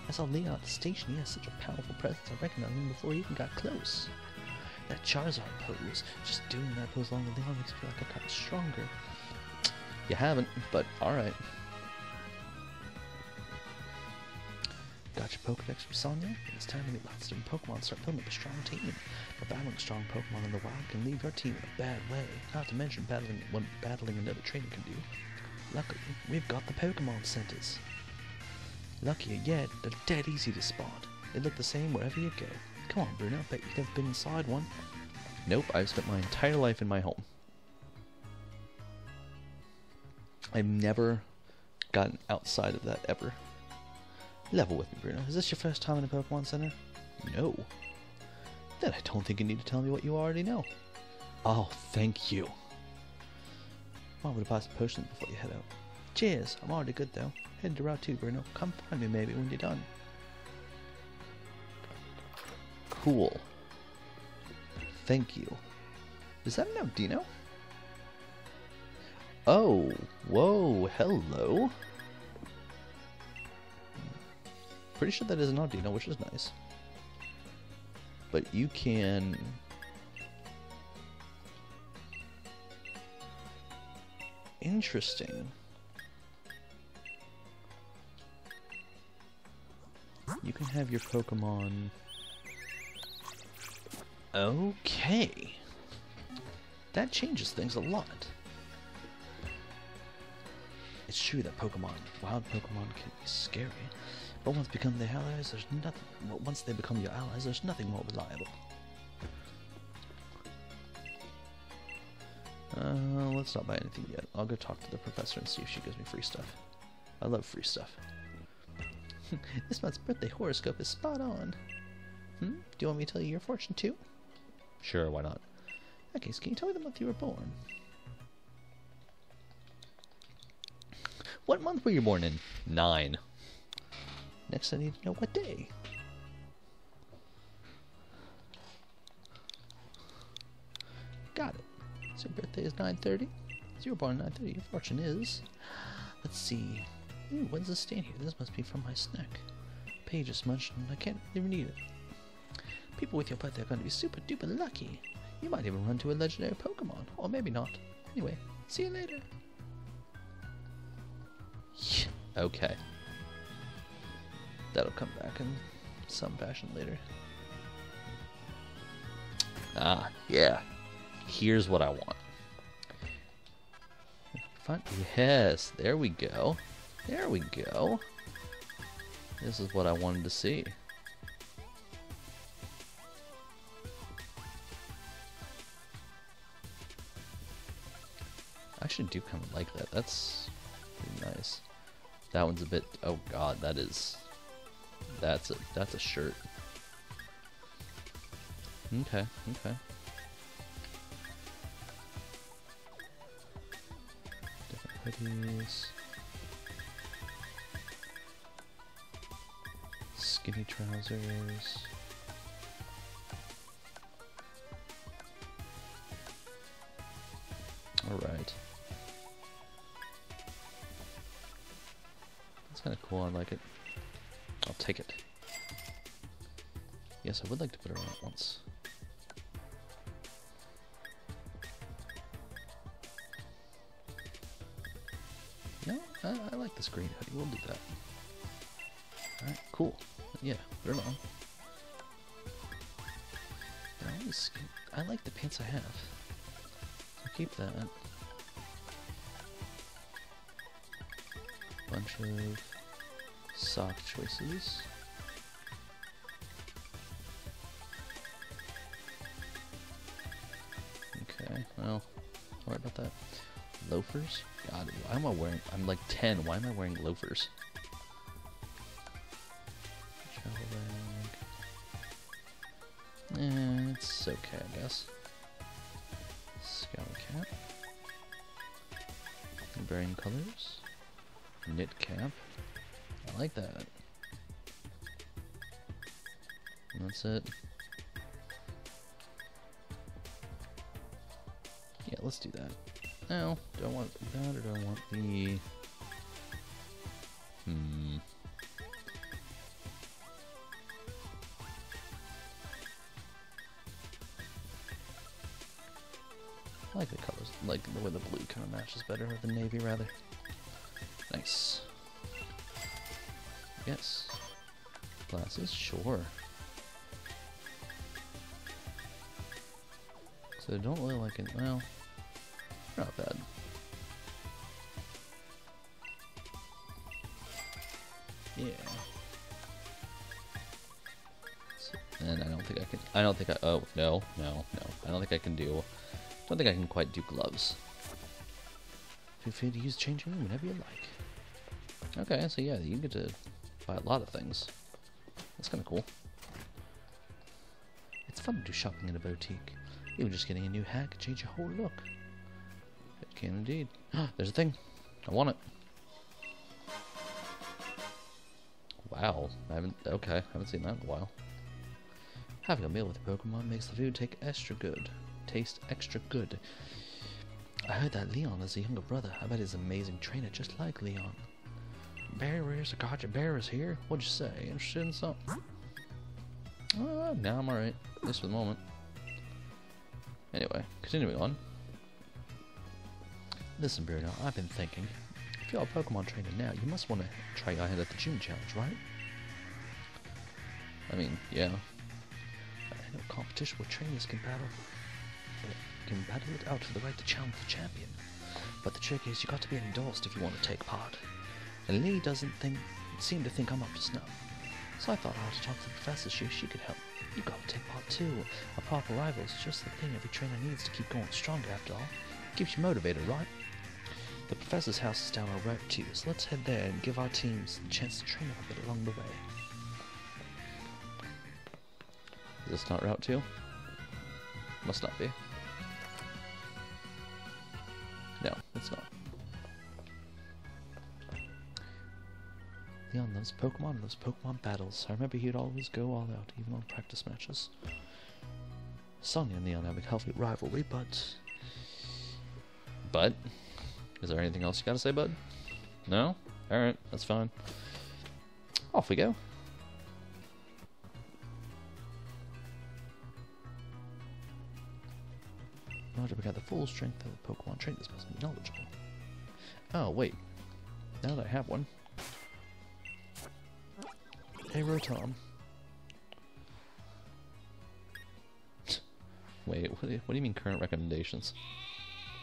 I saw Leon at the station. He has such a powerful presence. I recognized him before he even got close. That Charizard pose, just doing that pose along with Leon makes me feel like I got stronger. You haven't, but alright. Got your Pokedex from Sonia? It's time to meet lots of Pokemon start building up a strong team. But battling strong Pokemon in the wild can leave your team in a bad way, not to mention battling what battling another trainer can do. Luckily, we've got the Pokemon centers. Luckier yet, they're dead easy to spot. They look the same wherever you go. Come on, Bruno, bet you'd have been inside one. Nope, I've spent my entire life in my home. I've never gotten outside of that ever. Level with me, Bruno. Is this your first time in a Pokemon Center? No. Then I don't think you need to tell me what you already know. Oh, thank you. Why would I buy some potions before you head out? Cheers, I'm already good though. Head to Route 2, Bruno. Come find me maybe when you're done. Cool. Thank you. Is that an Audino? Oh, whoa, hello. Pretty sure that is an Audino, which is nice. but you can interesting you can have your pokemon okay that changes things a lot it's true that Pokemon, wild Pokemon, can be scary, but once become their allies, there's nothing. well, Once they become your allies, there's nothing more reliable. Uh, let's not buy anything yet. I'll go talk to the professor and see if she gives me free stuff. I love free stuff. [LAUGHS] this month's birthday horoscope is spot on. Hmm? Do you want me to tell you your fortune too? Sure, why not? Okay, so can you tell me the month you were born? What month were you born in? Nine. Next, I need to know what day. Got it. So your birthday is 9.30? So you were born 9.30. Your fortune is... Let's see. Ooh, when's this stain here? This must be from my snack. Page is smudged and I can't even read it. People with your birthday are going to be super duper lucky. You might even run to a legendary Pokemon. Or maybe not. Anyway, see you later. Okay. That'll come back in some fashion later. Ah, yeah. Here's what I want. Yes, there we go. There we go. This is what I wanted to see. Actually do kind of like that. That's pretty nice. That one's a bit. Oh God, that is. That's a that's a shirt. Okay, okay. Different hoodies. Skinny trousers. All That's kind of cool. I like it. I'll take it. Yes, I would like to put her on at once. No, I, I like this green hoodie. We'll do that. Alright, cool. Yeah, put it on. I, always, I like the pants I have. So keep that. Bunch of sock choices. Okay, well, worry about that. Loafers? God, why am I wearing? I'm like 10. Why am I wearing loafers? Travel bag. Eh, it's okay, I guess. Scout cap. Varying colors. Knit cap. I like that. And that's it. Yeah, let's do that. No, do I want that or do I want the... Hmm. I like the colors, like the way the blue kind of matches better with the navy rather. So don't really like it. Well, not bad. Yeah. So, and I don't think I can. I don't think I. Oh no, no, no. I don't think I can do. Don't think I can quite do gloves. Feel free to use changing room whenever you like. Okay, so yeah, you get to buy a lot of things. That's kind of cool. It's fun to do shopping in a boutique. Even just getting a new hat can change your whole look. It can indeed. [GASPS] There's a thing. I want it. Wow. I haven't. Okay, I haven't seen that in a while. Having a meal with a Pokemon makes the food take extra good. Taste extra good. I heard that Leon is a younger brother. I bet he's an amazing trainer just like Leon. Barriers, I got your berries here. What'd you say? Interested in something? Uh, nah, I'm alright. At least for the moment. Anyway, continuing on. Listen, Bruno, I've been thinking. If you're a Pokemon trainer now, you must want to try your hand at the gym challenge, right? I mean, yeah. I know competition where trainers can battle can battle it out for the right to challenge the champion. But the trick is you got to be endorsed if you want to take part. And Lee doesn't think seem to think I'm up to snuff. So I thought I ought to talk to the professor, if she could help. You gotta take part too. A proper rival is just the thing every trainer needs to keep going stronger after all. Keeps you motivated, right? The professor's house is down our road too, so let's head there and give our teams a chance to train a bit along the way. Is this not Route 2? Must not be. Leon Pokemon loves Pokemon battles. I remember he'd always go all out, even on practice matches. Sonia and Leon have a healthy rivalry, but... But? Is there anything else you gotta say, bud? No? Alright, that's fine. Off we go. In order to the full strength of the Pokemon trainers must be knowledgeable. Oh, wait. Now that I have one. Hey, Rotom. wait, what do, you, what do you mean current recommendations?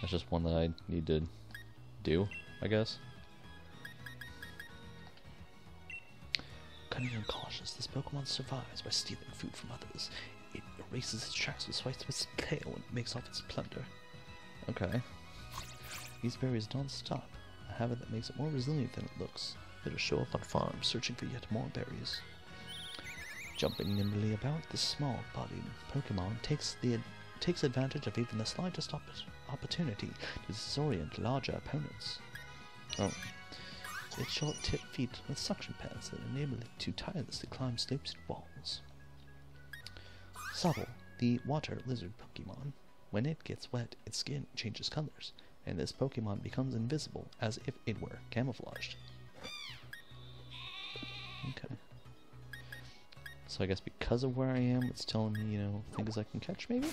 That's just one that I need to do, I guess. Cunning and cautious, this Pokemon survives by stealing food from others. It erases its tracks with swipes of its tail and makes off its plunder. Okay. These berries don't stop, a habit that makes it more resilient than it looks. It'll show up on farms, searching for yet more berries. Jumping nimbly about, the small-bodied Pokemon takes the takes advantage of even the slightest opp opportunity to disorient larger opponents. Oh. Its short-tipped feet with suction pads that enable it to tirelessly climb slopes and walls. Sobble, the water lizard Pokemon. When it gets wet, its skin changes colors, and this Pokemon becomes invisible as if it were camouflaged. Okay. So I guess because of where I am, it's telling me, you know, things I can catch, maybe?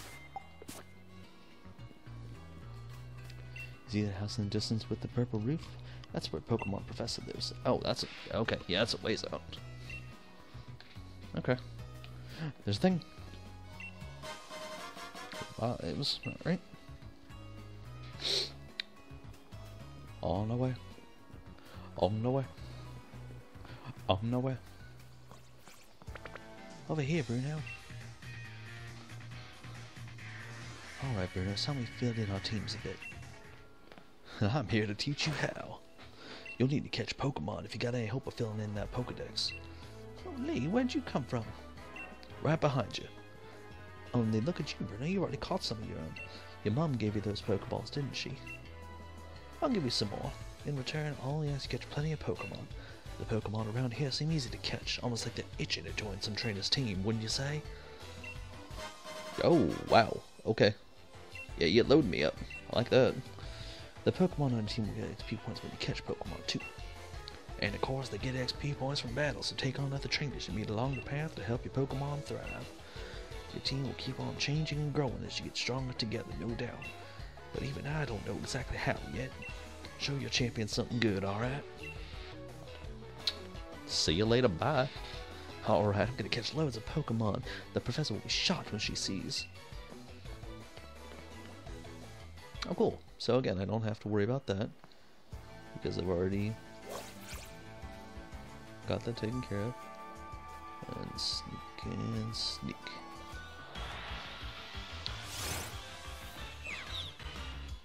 See that house in the distance with the purple roof? That's where Pokemon Professor lives. Oh, that's a, okay. Yeah, that's a ways out. Okay. There's a thing. Wow, it was right. On the way. On the way. The way. Over here, Bruno. Alright, Bruno, so help me fill in our teams a bit. [LAUGHS] I'm here to teach you how. You'll need to catch Pokemon if you got any hope of filling in that Pokedex. Oh, Lee, where'd you come from? Right behind you. Oh, only look at you, Bruno. You already caught some of your own. Your mom gave you those Pokeballs, didn't she? I'll give you some more. In return, I'll only ask you to catch plenty of Pokemon. The Pokemon around here seem easy to catch, almost like they're itching to join some trainer's team, wouldn't you say? Oh, wow. Okay. Yeah, you loaded me up. I like that. The Pokemon on the team will get XP points when they catch Pokemon too. And of course, they get XP points from battles so take on other trainers you meet along the path to help your Pokemon thrive. Your team will keep on changing and growing as you get stronger together, no doubt. But even I don't know exactly how yet. Show your champion something good, alright? See you later, bye. Alright, I'm gonna catch loads of Pokemon. The professor will be shocked when she sees. Oh, cool. So again, I don't have to worry about that. Because I've already got that taken care of. And sneak and sneak.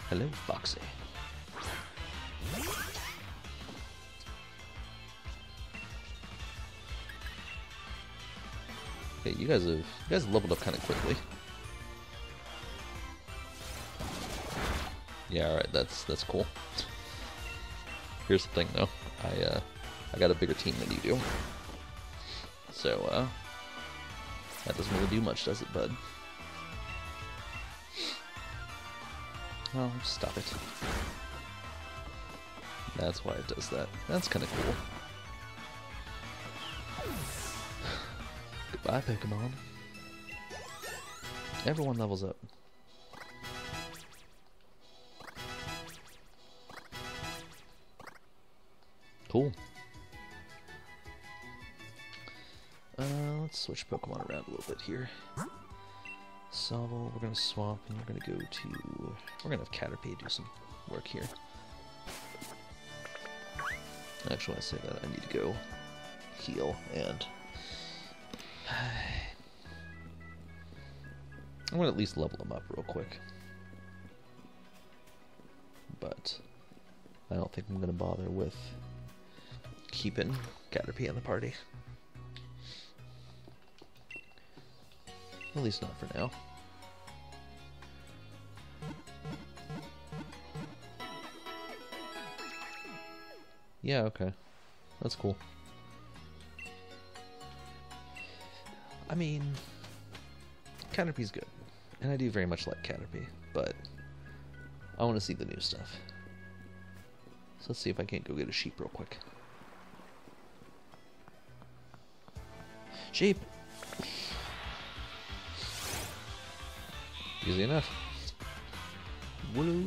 Hello, Foxy. Okay, you guys have you guys leveled up kind of quickly. Yeah, alright, that's that's cool. Here's the thing though. I uh I got a bigger team than you do. So uh that doesn't really do much, does it, bud? Oh, stop it. That's why it does that. That's kinda cool. Bye, Pokemon. Everyone levels up. Cool. Uh, let's switch Pokemon around a little bit here. Sobble, we're gonna swap and we're gonna go to... We're gonna have Caterpie do some work here. Actually, I say that I need to go heal and... I'm gonna at least level them up real quick. But I don't think I'm gonna bother with keeping Caterpie in the party. At least not for now. Yeah, okay. That's cool. I mean, Caterpie's good. And I do very much like Caterpie, but I want to see the new stuff. So let's see if I can't go get a sheep real quick. Sheep! Easy enough. Woo!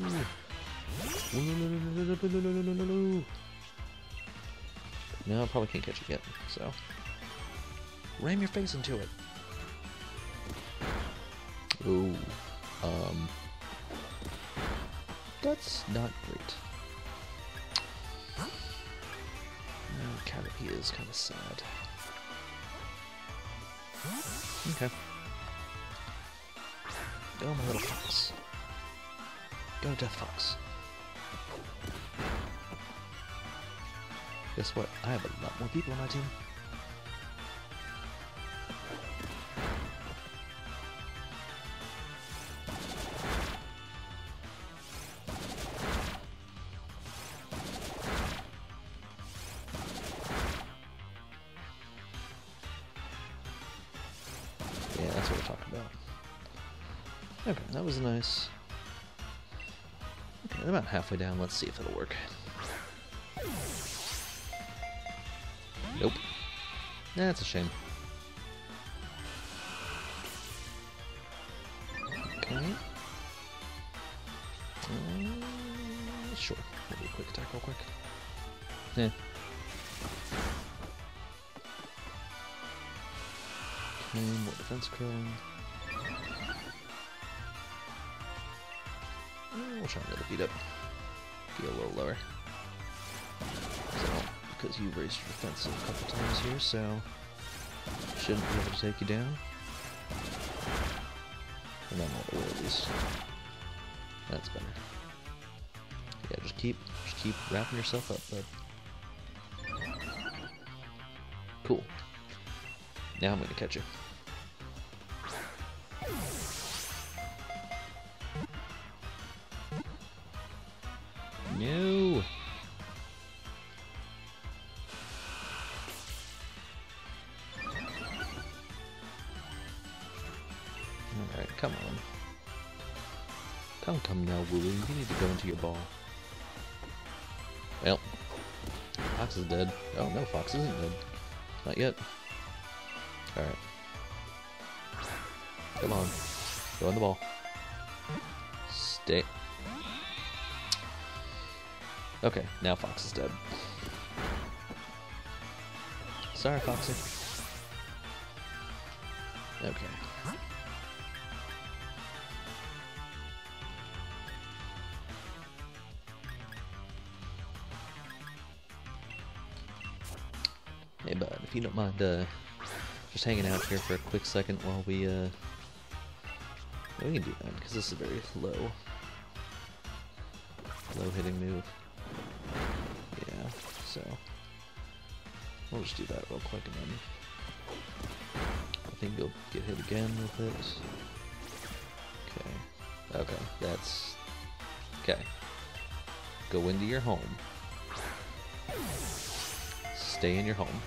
No, I probably can't catch it yet, so. Ram your face into it. Ooh. Um. That's not great. No, Caterpie is kind of sad. Okay. Go, my little fox. Go, Death Fox. Guess what? I have a lot more people on my team. That was nice. Okay, about halfway down. Let's see if it'll work. Nope. That's a shame. Okay. Uh, sure. We'll a quick attack real quick. Yeah. Okay, more defense curling. We'll try another beat up. Be a little lower. So, because you raised your defense a couple times here, so shouldn't be able to take you down. And then all the way at least. That's better. Yeah, just keep just keep wrapping yourself up, bud. Cool. Now I'm gonna catch you. Into your ball. Well, Fox is dead. Oh, no, Fox isn't dead. Not yet. Alright. Come on. Go in the ball. Stay. Okay, now Fox is dead. Sorry, Foxy. Okay. Hey, bud, if you don't mind, uh, just hanging out here for a quick second while we, uh, we can do that, because this is a very low, low hitting move. Yeah, so, we'll just do that real quick and then, I think you'll get hit again with it. Okay, okay, that's, okay. Go into your home stay in your home.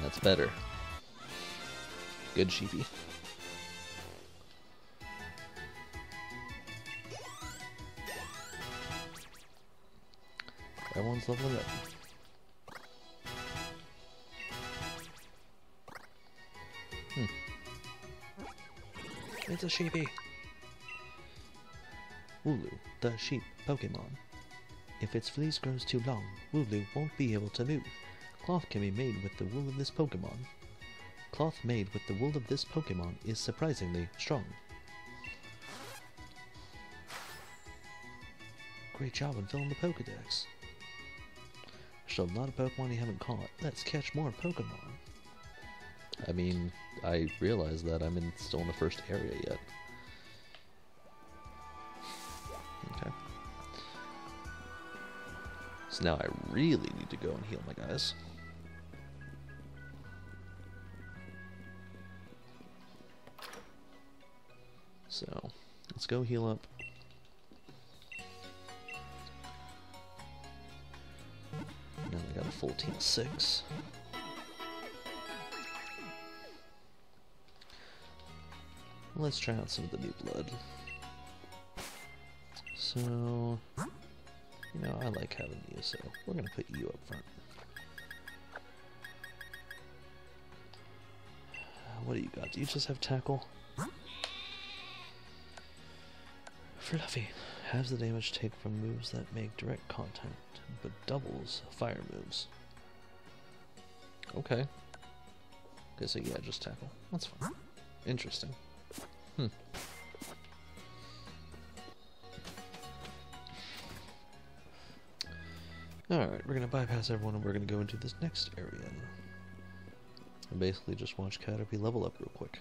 That's better. Good sheepy. Everyone's leveling up. Hmm. It's a sheepy. Wooloo, the sheep Pokemon. If its fleece grows too long, Wooloo won't be able to move. Cloth can be made with the wool of this Pokemon. Cloth made with the wool of this Pokemon is surprisingly strong. Great job on filling the Pokedex. There's a lot of Pokemon you haven't caught. Let's catch more Pokemon. I mean, I realize that I'm in, still in the first area yet. So now I really need to go and heal my guys. So, let's go heal up. Now we got a full team of six. Let's try out some of the new blood. So, you know, I like having you, so we're gonna put you up front. What do you got? Do you just have tackle? Fluffy has the damage taken from moves that make direct contact, but doubles fire moves. Okay. Okay, so yeah, just tackle. That's fine. Interesting. Hmm. Alright, we're gonna bypass everyone and we're gonna go into this next area. And basically just watch Caterpie level up real quick.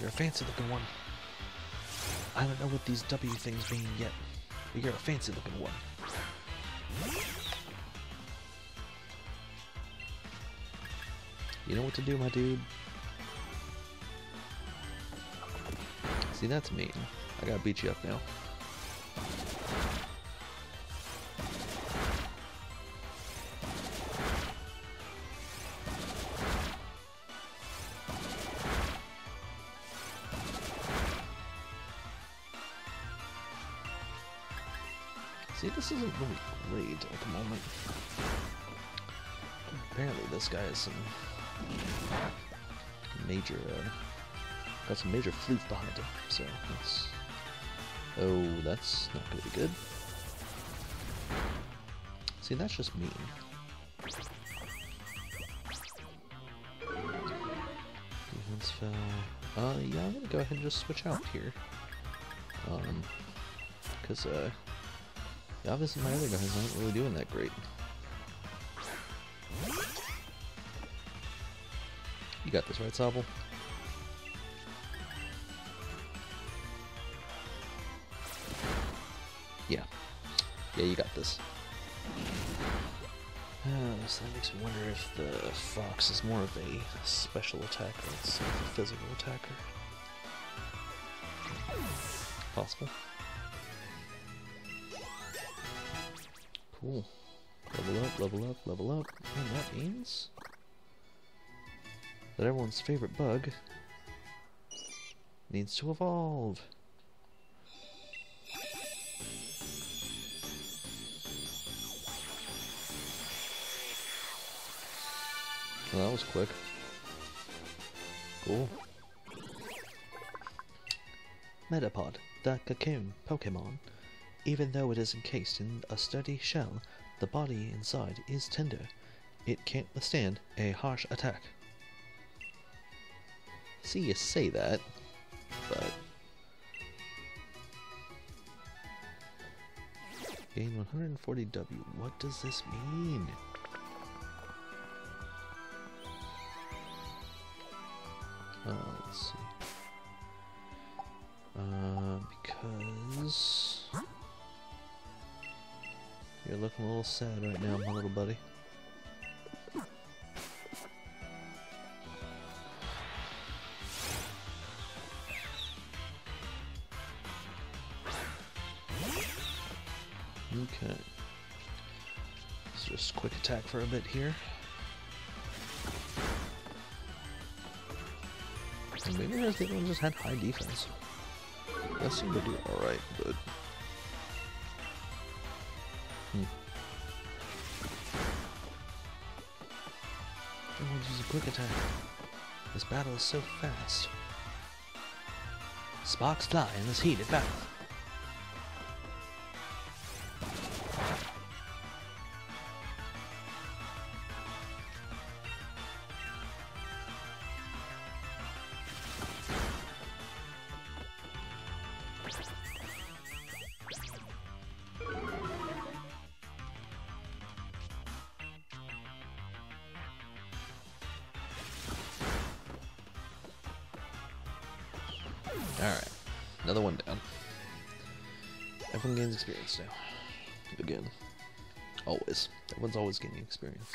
You're a fancy looking one. I don't know what these W things mean yet, but you're a fancy looking one. You know what to do, my dude. See, that's mean. I gotta beat you up now. See, this isn't really great at the moment. Apparently this guy has some major, uh, got some major floof behind him, so that's... Oh, that's not gonna be good. See, that's just mean. Defense fell. Uh, yeah, I'm gonna go ahead and just switch out here. Um, because, uh, obviously my other guys aren't really doing that great. You got this, right, Sobble? Yeah. Yeah, you got this. Uh, so that makes me wonder if the fox is more of a special attacker instead of a physical attacker. Possible. Cool. Level up, level up, level up. And that means that everyone's favorite bug needs to evolve. Well, that was quick. Cool. Metapod, the cocoon Pokemon. Even though it is encased in a sturdy shell, the body inside is tender. It can't withstand a harsh attack. See, you say that, but... Gain 140 W. What does this mean? Because... You're looking a little sad right now, my little buddy. Okay. Let's just quick attack for a bit here. Maybe Resident Evil just had high defense. I seem to do alright, but... Hmm. use a quick attack. This battle is so fast. Sparks fly in this heated battle. Always. Gaining experience.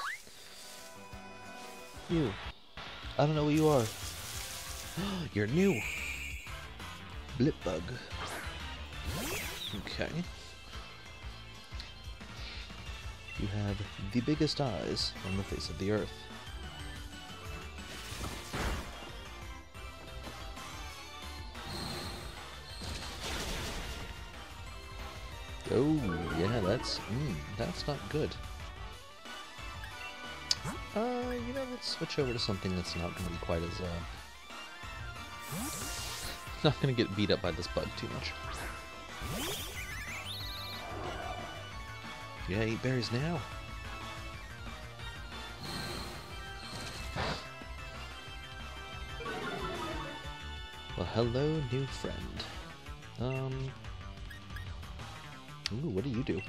You. I don't know who you are. [GASPS] You're new. Blipbug. Okay. You have the biggest eyes on the face of the earth. Oh, yeah, that's mm, that's not good. Let's switch over to something that's not going to be quite as uh, not going to get beat up by this bug too much. Yeah, eat berries now. Well, hello, new friend. Um, Ooh, what do you do?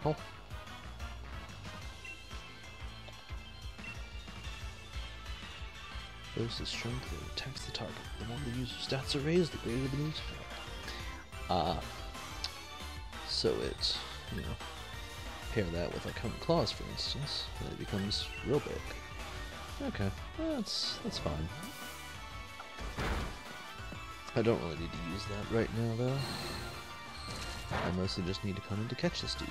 Tackle? Boosts the strength attacks the target. The more the user's stats are raised, the greater the boost. Ah. So it, you know, pair that with like Hone Claws, for instance, and it becomes real big. Okay, that's that's fine. I don't really need to use that right now, though. I mostly just need to come in to catch this dude.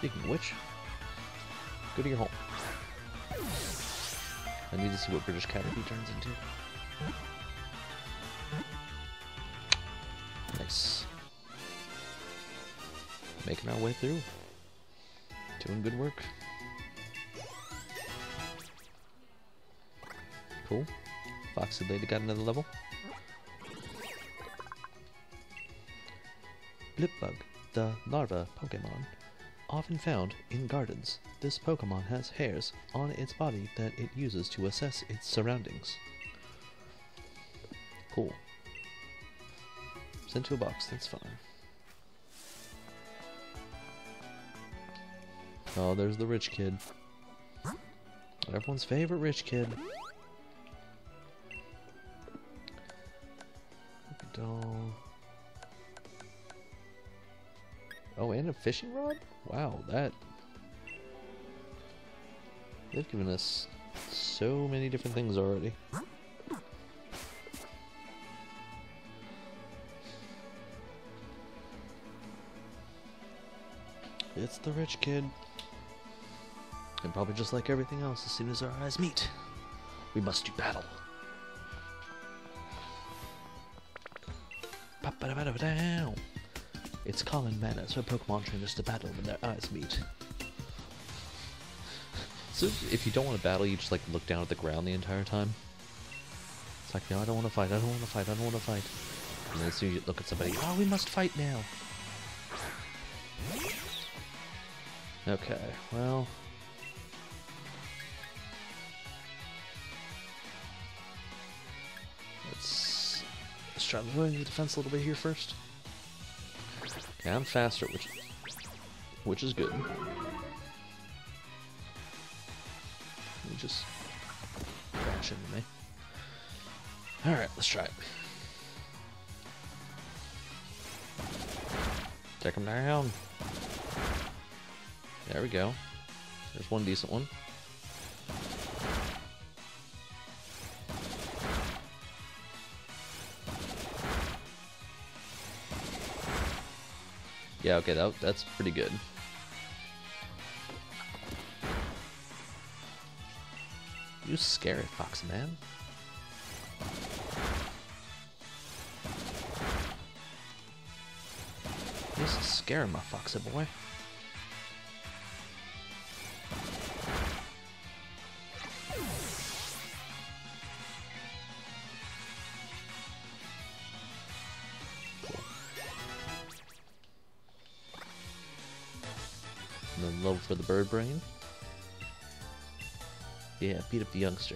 Speaking of which, go to your home. I need to see what British Caterpie turns into. Nice. Making our way through. Doing good work. Cool. Foxy Lady got another level. Blipbug, the larva Pokemon, often found in gardens. This Pokemon has hairs on its body that it uses to assess its surroundings. Cool. Sent to a box, that's fine. Oh, there's the rich kid. Everyone's favorite rich kid. Doll. Oh, and a fishing rod? Wow, that... They've given us so many different things already. It's the rich kid. And probably just like everything else, as soon as our eyes meet, we must do battle. Ba-ba-da-ba-da-ba-dow. It's common manners for Pokemon trainers to battle when their eyes meet. So if you don't want to battle, you just like look down at the ground the entire time. It's like, no, I don't want to fight, I don't want to fight, I don't want to fight. And then as soon as you look at somebody, oh, we must fight now. Okay, well... Let's, let's try lowering the defense a little bit here first. Okay, I'm faster, which, which is good. Me just crash into me. Alright, let's try it. Take him down. There we go. There's one decent one. Yeah, okay, that, that's pretty good. You scary foxy man. This is scaring my foxy boy. Bird brain. Yeah, beat up the youngster.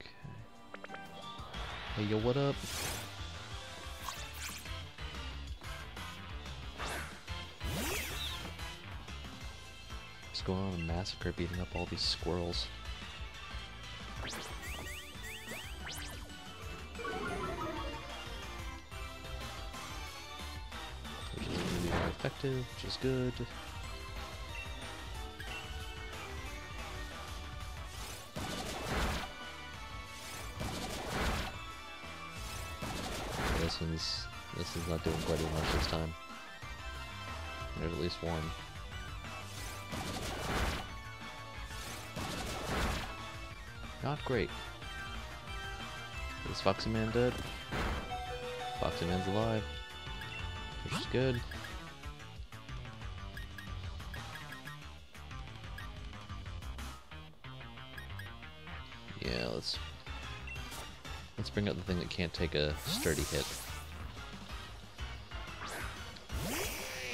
Okay. Hey, yo, what up? What's going on a massacre beating up all these squirrels. Effective, which is good. This one's this is not doing quite as much this time. There's at least one. Not great. Is Foxy Man dead? Foxy Man's alive. Which is good. Bring out the thing that can't take a sturdy hit.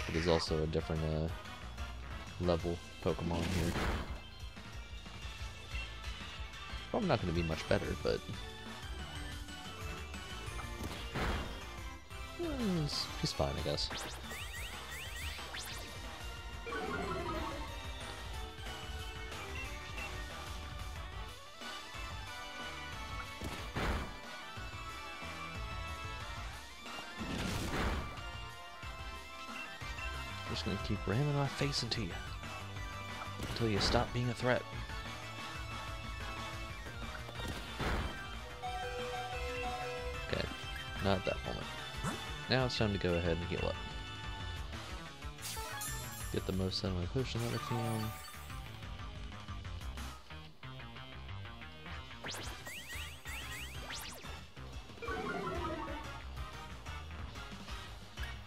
It is also a different uh, level Pokemon here. Probably not going to be much better, but he's fine, I guess. Ramming my face into you until you stop being a threat. Okay, not at that moment. Now it's time to go ahead and heal up. Get the most out of my potion that I can.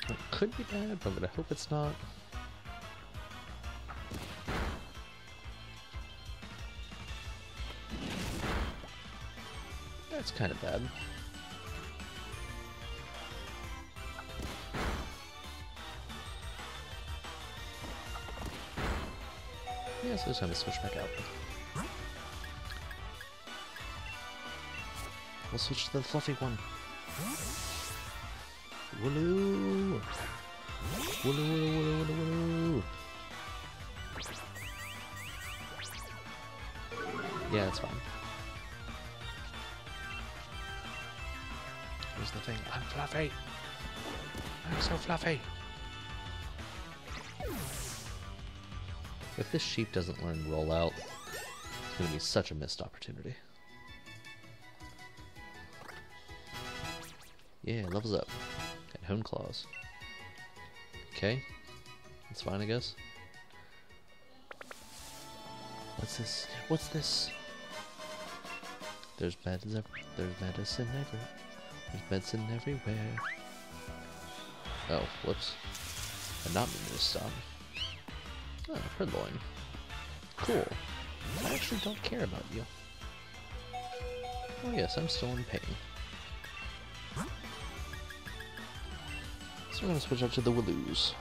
It could be bad, but I hope it's not. Kind of bad. Yeah, so it's time to switch back out. We'll switch to the fluffy one. Wooloo! Wooloo, wooloo, wooloo, wooloo, wooloo. Yeah, that's fine. Here's the thing. I'm fluffy. I'm so fluffy. If this sheep doesn't learn roll out, it's going to be such a missed opportunity. Yeah, levels up. Got hone claws. Okay. That's fine, I guess. What's this? What's this? There's medicine. There's medicine everywhere. There's medicine everywhere. Oh, whoops. I'm not mean to stop. Oh, Purrloin. Cool. I actually don't care about you. Oh yes, I'm still in pain. So we're gonna switch up to the Wooloos.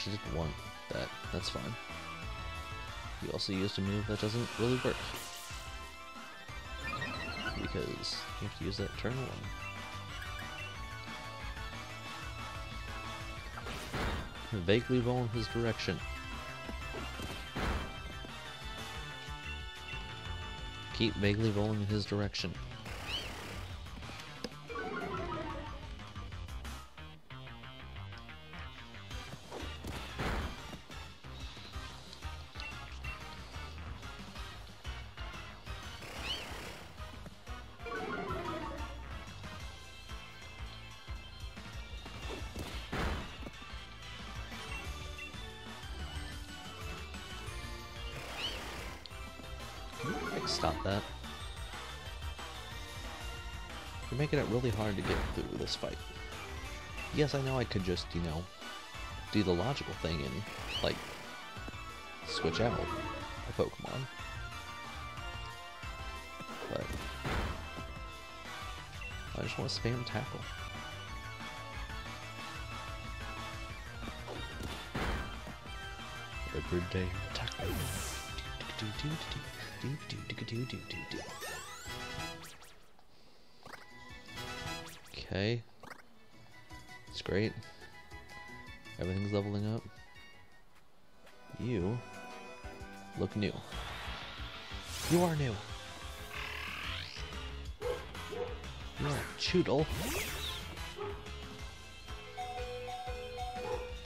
Actually didn't want that. That's fine. You also used a move that doesn't really work. Because you have to use that turn one. Vaguely roll in his direction. Keep vaguely rolling in his direction. Really hard to get through this fight. Yes, I know I could just, you know, do the logical thing and, like, switch out a Pokemon. But I just want to spam tackle. Everyday tackle. Okay. It's great. Everything's leveling up. You look new. You are new. You are Chewtle.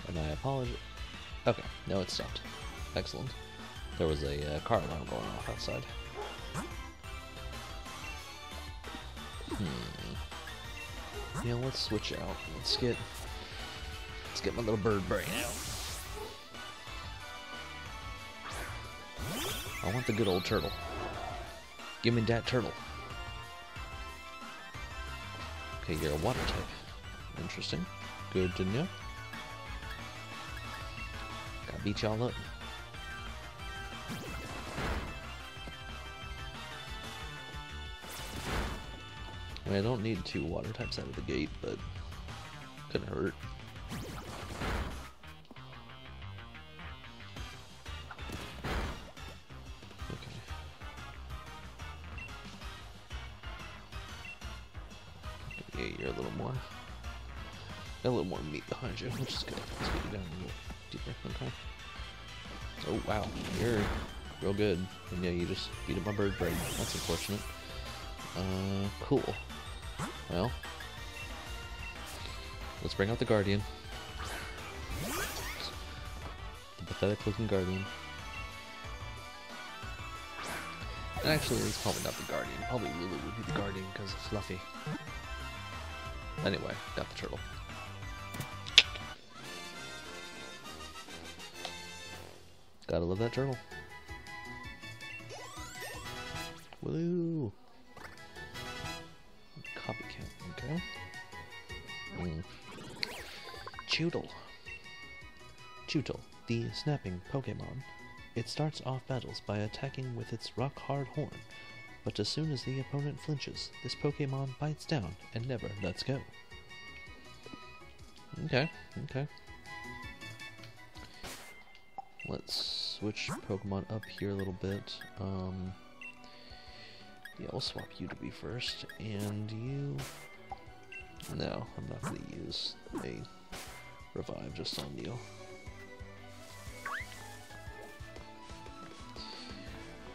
And I apologize. Okay, no, it stopped. Excellent. There was a uh, car alarm going off outside. Hmm. Yeah, let's switch out. Let's get let's get my little bird brain out. I want the good old turtle. Give me that turtle. Okay, you're a water type. Interesting. Good to know. Gotta beat y'all up. Mean, I don't need two water types out of the gate, but couldn't hurt. Okay. Yeah, you're a little more. A little more meat behind you, which is good. Let's get you down a little deeper. Okay. Oh wow, you're real good. And yeah, you just beat up my bird brain. That's unfortunate. Uh, cool. Well, let's bring out the Guardian. The pathetic looking Guardian. And actually, it's probably not the Guardian. Probably Wooloo would be the Guardian because of Fluffy. Anyway, got the turtle. Gotta love that turtle. Woo! Choodle. Chewtle, the snapping Pokemon. It starts off battles by attacking with its rock-hard horn, but as soon as the opponent flinches, this Pokemon bites down and never lets go. Okay, okay. Let's switch Pokemon up here a little bit. Um, yeah, we'll swap you to be first, and you... No, I'm not going to use a revive just on you.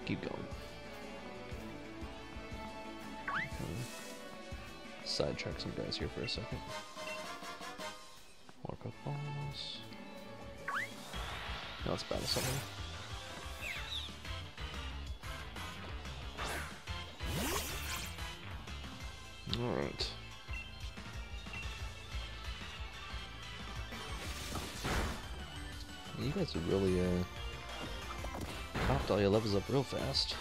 Keep going. Sidetrack some guys here for a second. More Pokeballs. Now let's battle something. Alright. You guys are really, uh, popped all your levels up real fast.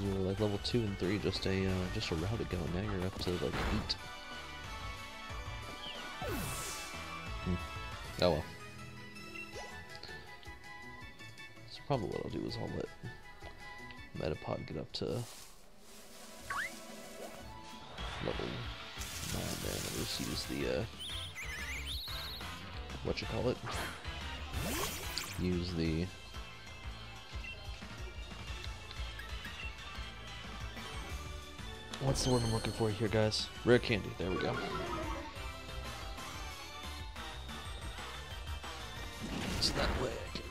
You were like level 2 and 3 just a, uh, just a route ago, now you're up to like 8. Hmm. Oh well. So probably what I'll do is I'll let Metapod get up to level 9 there, and just use the, uh, what you call it? Use the What's the word I'm looking for here, guys? Rare candy. There we go. So that way I can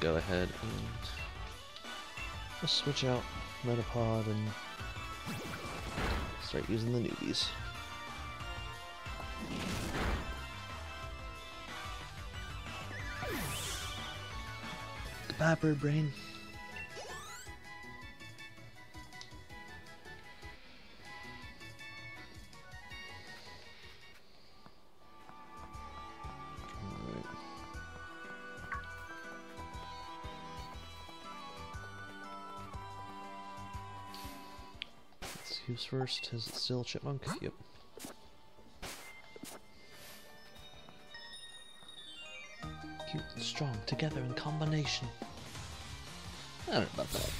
go ahead and just switch out Metapod and start using the newbies. Piper brain. first? Is it still Chipmunk? Yep. Together in combination. I don't know about that.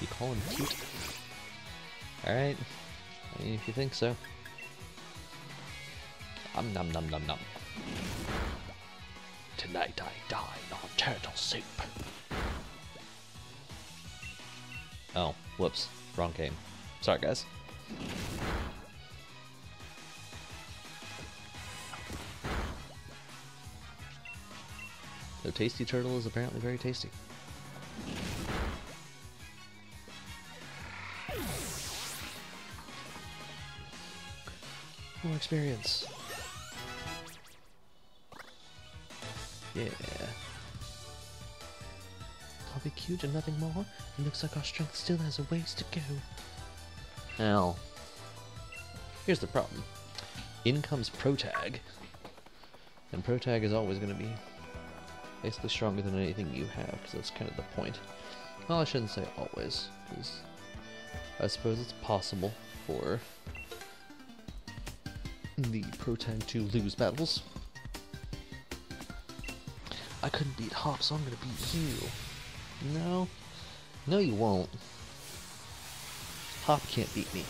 You call him cute? Alright. I mean, if you think so. Um num num num num. Tonight I dine on turtle soup. Oh, whoops. Wrong game. Sorry, guys. The tasty turtle is apparently very tasty. More experience. Yeah. We cute and nothing more? It looks like our strength still has a ways to go. Now, here's the problem. In comes Protag. And Protag is always going to be basically stronger than anything you have, because that's kind of the point. Well, I shouldn't say always, because I suppose it's possible for the Protag to lose battles. I couldn't beat Hop, so I'm gonna beat you. No, no you won't. Hop can't beat me.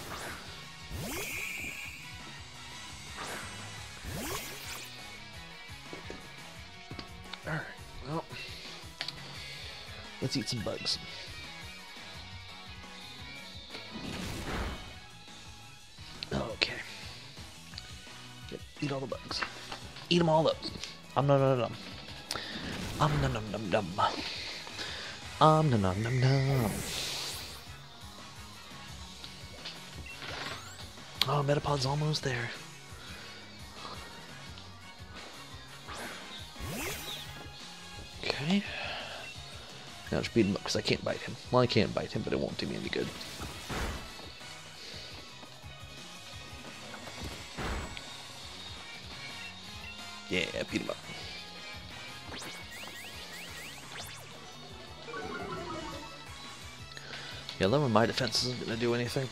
Alright, well. Let's eat some bugs. Okay. Yep, eat all the bugs. Eat them all up. Um num num. Um num num num num. Um num num num num. Metapod's almost there. Okay. Now just beat him up because I can't bite him. Well, I can't bite him, but it won't do me any good. Yeah, beat him up. Yeah, lower my defense isn't gonna do anything.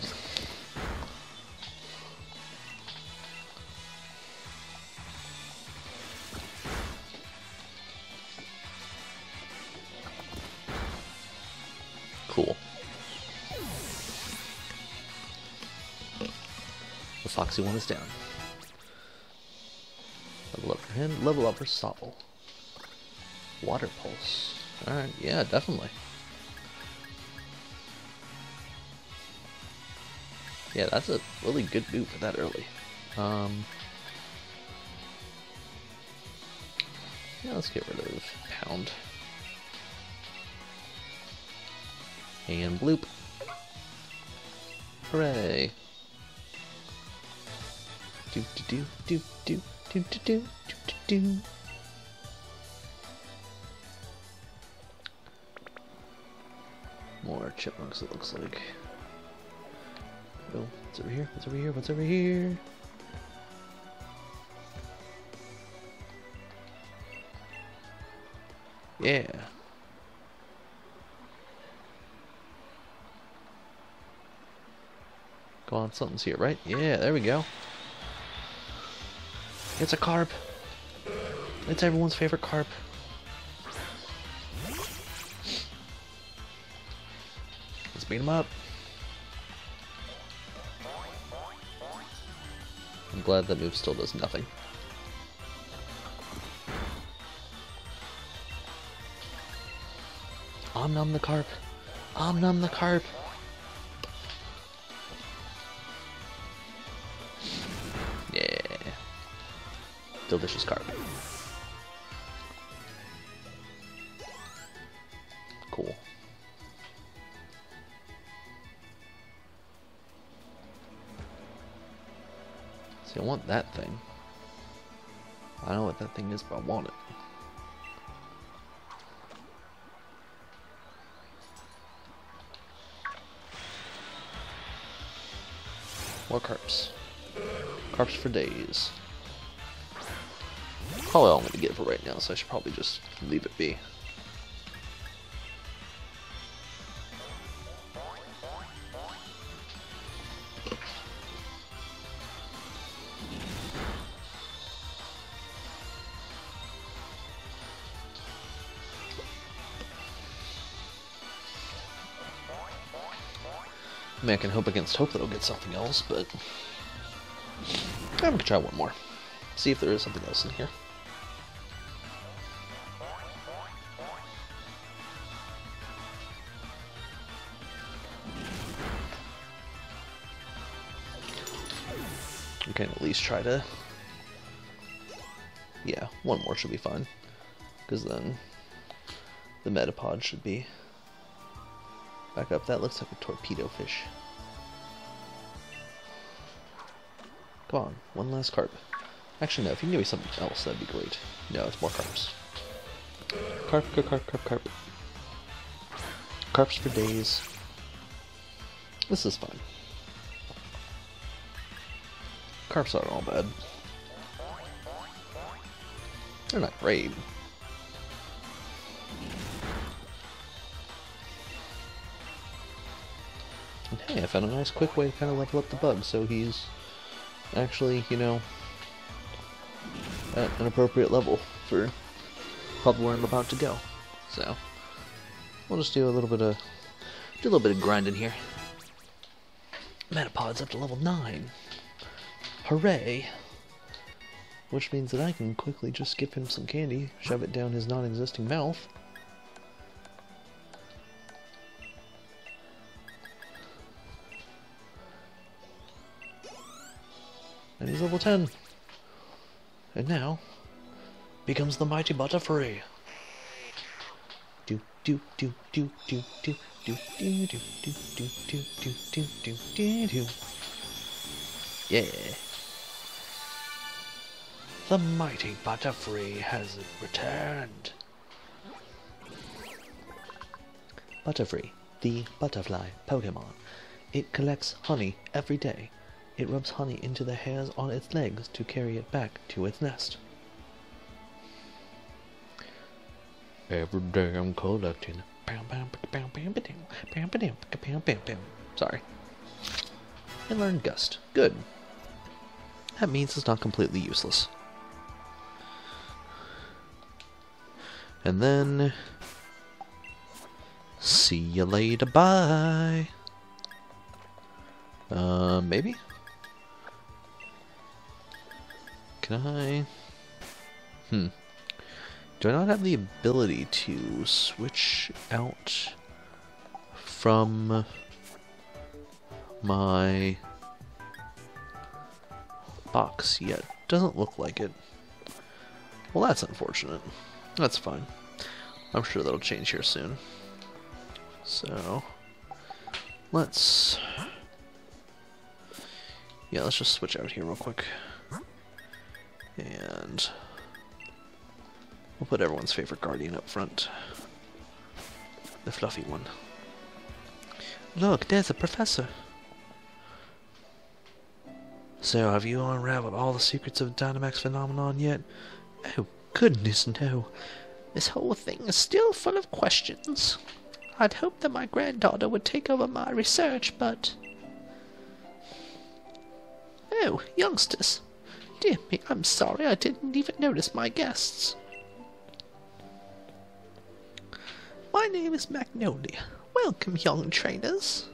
Foxy one is down. Level up for him. Level up for Sobble. Water Pulse. Alright, yeah, definitely. Yeah, that's a really good move for that early. Um, yeah, let's get rid of Pound. And Bloop. Hooray. Do do do do do do do do do. More chipmunks, it looks like. Oh, what's over here? What's over here? What's over here? Yeah. Go on, something's here, right? Yeah, there we go. It's a carp. It's everyone's favorite carp. Let's beat him up. I'm glad that move still does nothing. Omnum the carp. Omnum the carp. Delicious carp. Cool. See, I want that thing. I don't know what that thing is, but I want it. More carps. Carps for days. Probably all I'm going to get for right now, so I should probably just leave it be. I mean, I can hope against hope that I'll get something else, but I'm gonna try one more. See if there is something else in here. Least try to... Yeah, one more should be fine. Because then the Metapod should be back up. That looks like a torpedo fish. Come on, one last carp. Actually, no, if you can give me something else, that'd be great. No, it's more carps. Carp, carp, carp, carp, carp. Carps for days. This is fun. Carps aren't all bad. They're not great. And hey, I found a nice quick way to kind of level up the bug, so he's actually, you know, at an appropriate level for probably where I'm about to go. So, we'll just do a little bit of, do a little bit of grinding here. Metapod's up to level 9. Hooray! Which means that I can quickly just give him some candy, shove it down his non-existing mouth. And he's level 10. And now, becomes the mighty Butterfree. Do do do do do do do do do do do do do do do do do. Yeah. The mighty Butterfree has returned. Butterfree, the butterfly Pokemon. It collects honey every day. It rubs honey into the hairs on its legs to carry it back to its nest. Every day I'm collecting. Sorry. I learned Gust. Good. That means it's not completely useless. And then... See you later, bye! Uh, maybe? Can I... Hmm. Do I not have the ability to switch out from my box yet? Doesn't look like it. Well, that's unfortunate. That's fine. I'm sure that'll change here soon. So, let's... Yeah, let's just switch out here real quick. And we'll put everyone's favorite guardian up front. The fluffy one. Look, there's a professor. So, have you unraveled all the secrets of the Dynamax phenomenon yet? Oh, goodness, no. This whole thing is still full of questions. I'd hoped that my granddaughter would take over my research, but... Oh, youngsters. Dear me, I'm sorry I didn't even notice my guests. My name is Magnolia. Welcome, young trainers.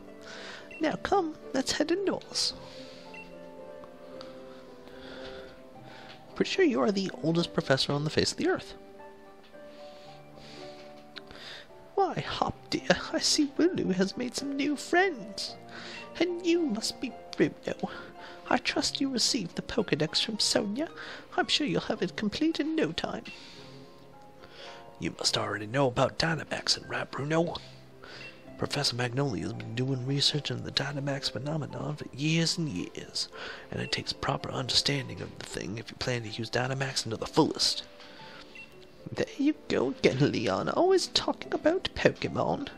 Now come, let's head indoors. Pretty sure you are the oldest professor on the face of the earth. Why, Hop dear, I see Wooloo has made some new friends. And you must be Bruno. I trust you received the Pokedex from Sonia. I'm sure you'll have it complete in no time. You must already know about Dynamaxing, right, Bruno? Professor Magnolia has been doing research on the Dynamax phenomenon for years and years, and it takes proper understanding of the thing if you plan to use Dynamaxing to the fullest. There you go again, Leon, always talking about Pokemon.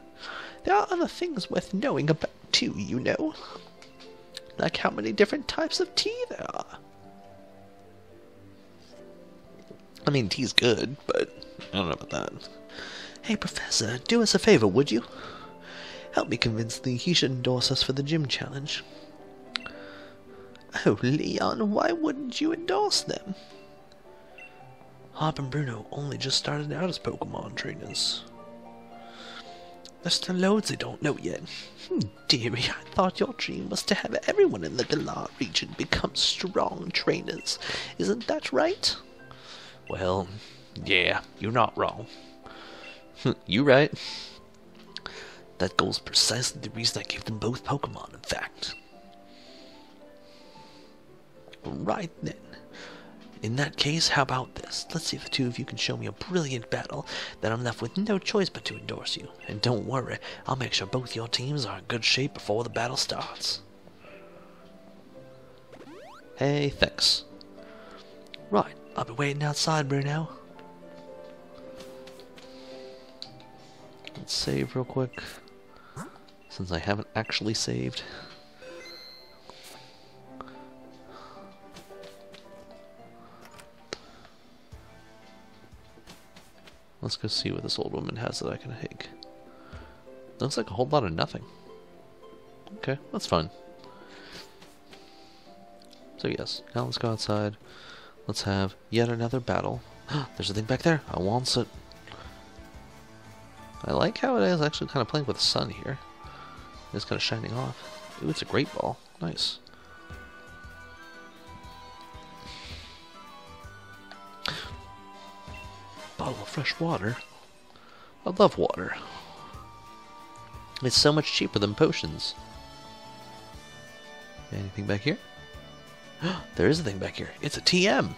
There are other things worth knowing about too, you know. Like how many different types of tea there are. I mean, tea's good, but I don't know about that. Hey, Professor, do us a favor, would you? Help me convince Lee he should endorse us for the gym challenge. Oh, Leon, why wouldn't you endorse them? Hop and Bruno only just started out as Pokemon trainers. There's still loads they don't know yet. Hmm, dearie, I thought your dream was to have everyone in the Galar region become strong trainers. Isn't that right? Well, yeah, you're not wrong. [LAUGHS] you right. That goal's precisely the reason I gave them both Pokemon, in fact. Right then. In that case, how about this? Let's see if the two of you can show me a brilliant battle, that I'm left with no choice but to endorse you. And don't worry, I'll make sure both your teams are in good shape before the battle starts. Hey, thanks. Right, I'll be waiting outside, Bruno. Let's save real quick, since I haven't actually saved. Let's go see what this old woman has that I can take. Looks like a whole lot of nothing. Okay, that's fine. So yes, now let's go outside. Let's have yet another battle. [GASPS] There's a thing back there. I want it. I like how it is actually kind of playing with the sun here. It's kind of shining off. Ooh, it's a great ball. Nice. Bottle of fresh water. I love water. It's so much cheaper than potions. Anything back here? [GASPS] there is a thing back here. It's a TM.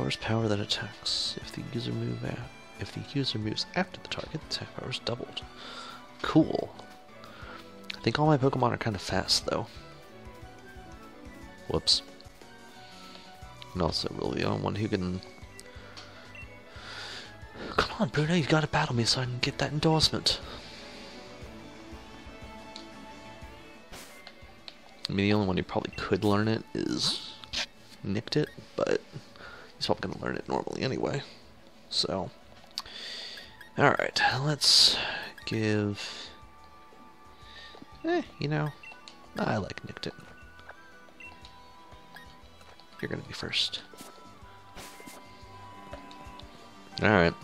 Stores power that attacks. If the user move out, if the user moves after the target, the attack power is doubled. Cool. I think all my Pokemon are kind of fast though. Whoops. And also really the only one who can Come on, Bruno, you've got to battle me so I can get that endorsement. I mean, the only one who probably could learn it is Nickit, but he's probably going to learn it normally anyway. So, alright, let's give... Eh, you know, I like Nickit. You're going to be first. Alright.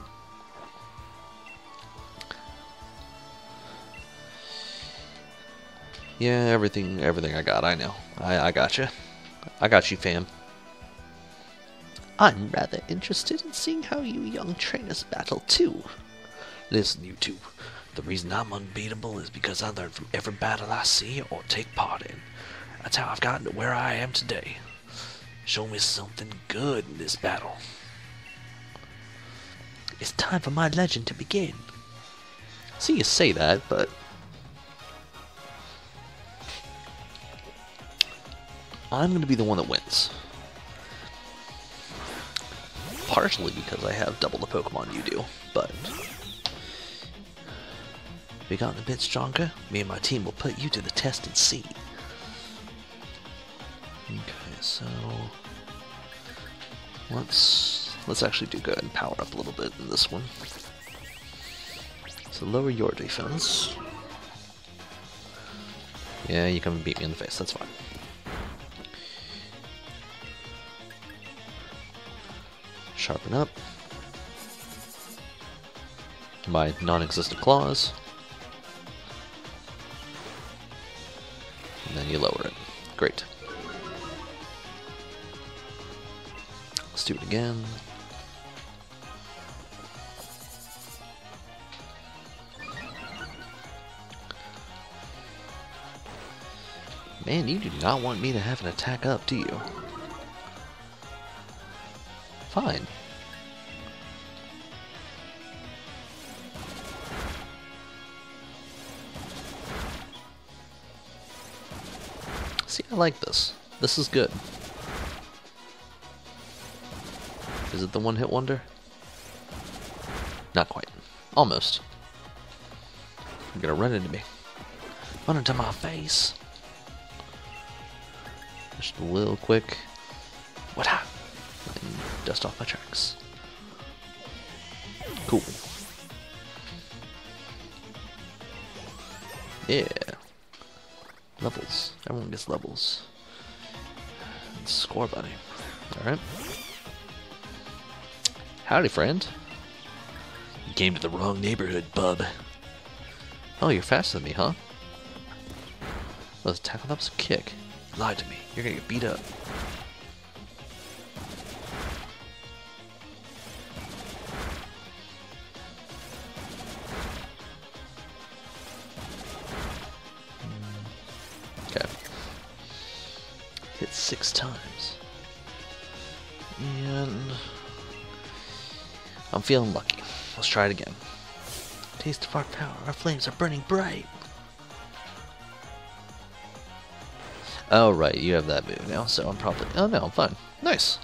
Yeah, everything, everything I got, I know. I, I got you. I got you, fam. I'm rather interested in seeing how you young trainers battle, too. Listen, you two. The reason I'm unbeatable is because I learn from every battle I see or take part in. That's how I've gotten to where I am today. Show me something good in this battle. It's time for my legend to begin. See, you say that, but I'm going to be the one that wins. Partially because I have double the Pokemon you do, but... We gotten a bit stronger, me and my team will put you to the test and see. Okay, so... Let's... Let's actually do good and power up a little bit in this one. So lower your defense. Yeah, you come and beat me in the face, that's fine. Sharpen up. My non-existent claws. And then you lower it. Great. Let's do it again. Man, you do not want me to have an attack up, do you? Fine. See, I like this. This is good. Is it the one-hit wonder? Not quite. Almost. You're gonna run into me. Run into my face. Just a little quick. What up? Dust off my tracks. Cool. Yeah. Levels. Everyone gets levels. Scorbunny. Alright. Howdy, friend. You came to the wrong neighborhood, bub. Oh, you're faster than me, huh? Was tackle was a kick. You lied to me. You're gonna get beat up. Feeling lucky. Let's try it again. Taste of our power. Our flames are burning bright. Oh, right. You have that move now, so I'm probably... Oh, no, I'm fine. Nice.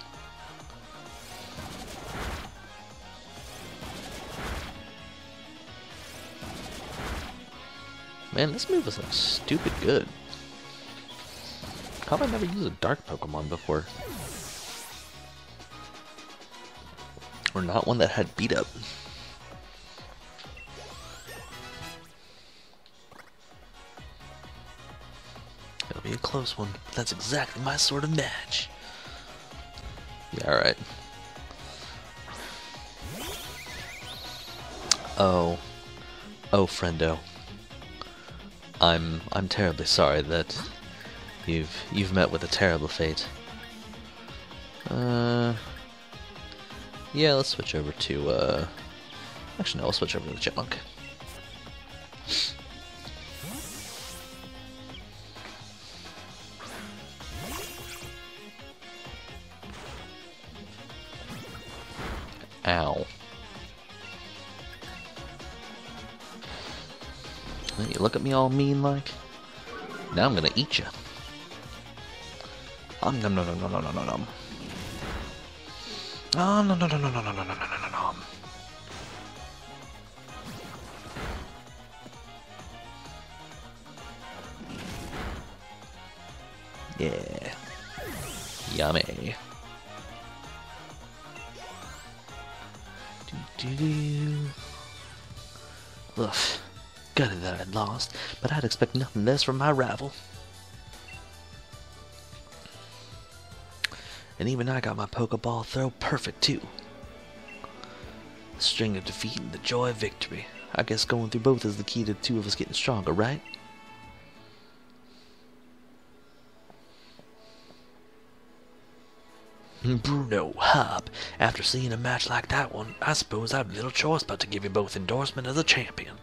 Man, this move is like stupid good. How have I never used a dark Pokemon before? Or not one that had beat up. It'll be a close one. That's exactly my sort of match. Yeah, alright. Oh. Oh, friendo. I'm I'm terribly sorry that you've you've met with a terrible fate. Uh yeah, let's switch over to, uh... Actually, no, I'll switch over to the chipmunk. Ow. Then you look at me all mean like. Now I'm gonna eat you. Um, nom nom nom nom nom nom nom. Oh, no no no no no no no no no no no. Yeah. Yummy. Do do do. Ugh. Gutted that I'd lost, but I'd expect nothing less from my rival. And even I got my Pokeball throw perfect too. The string of defeat and the joy of victory. I guess going through both is the key to the two of us getting stronger, right? Bruno Hop. after seeing a match like that one, I suppose I've little choice but to give you both endorsement as a champion.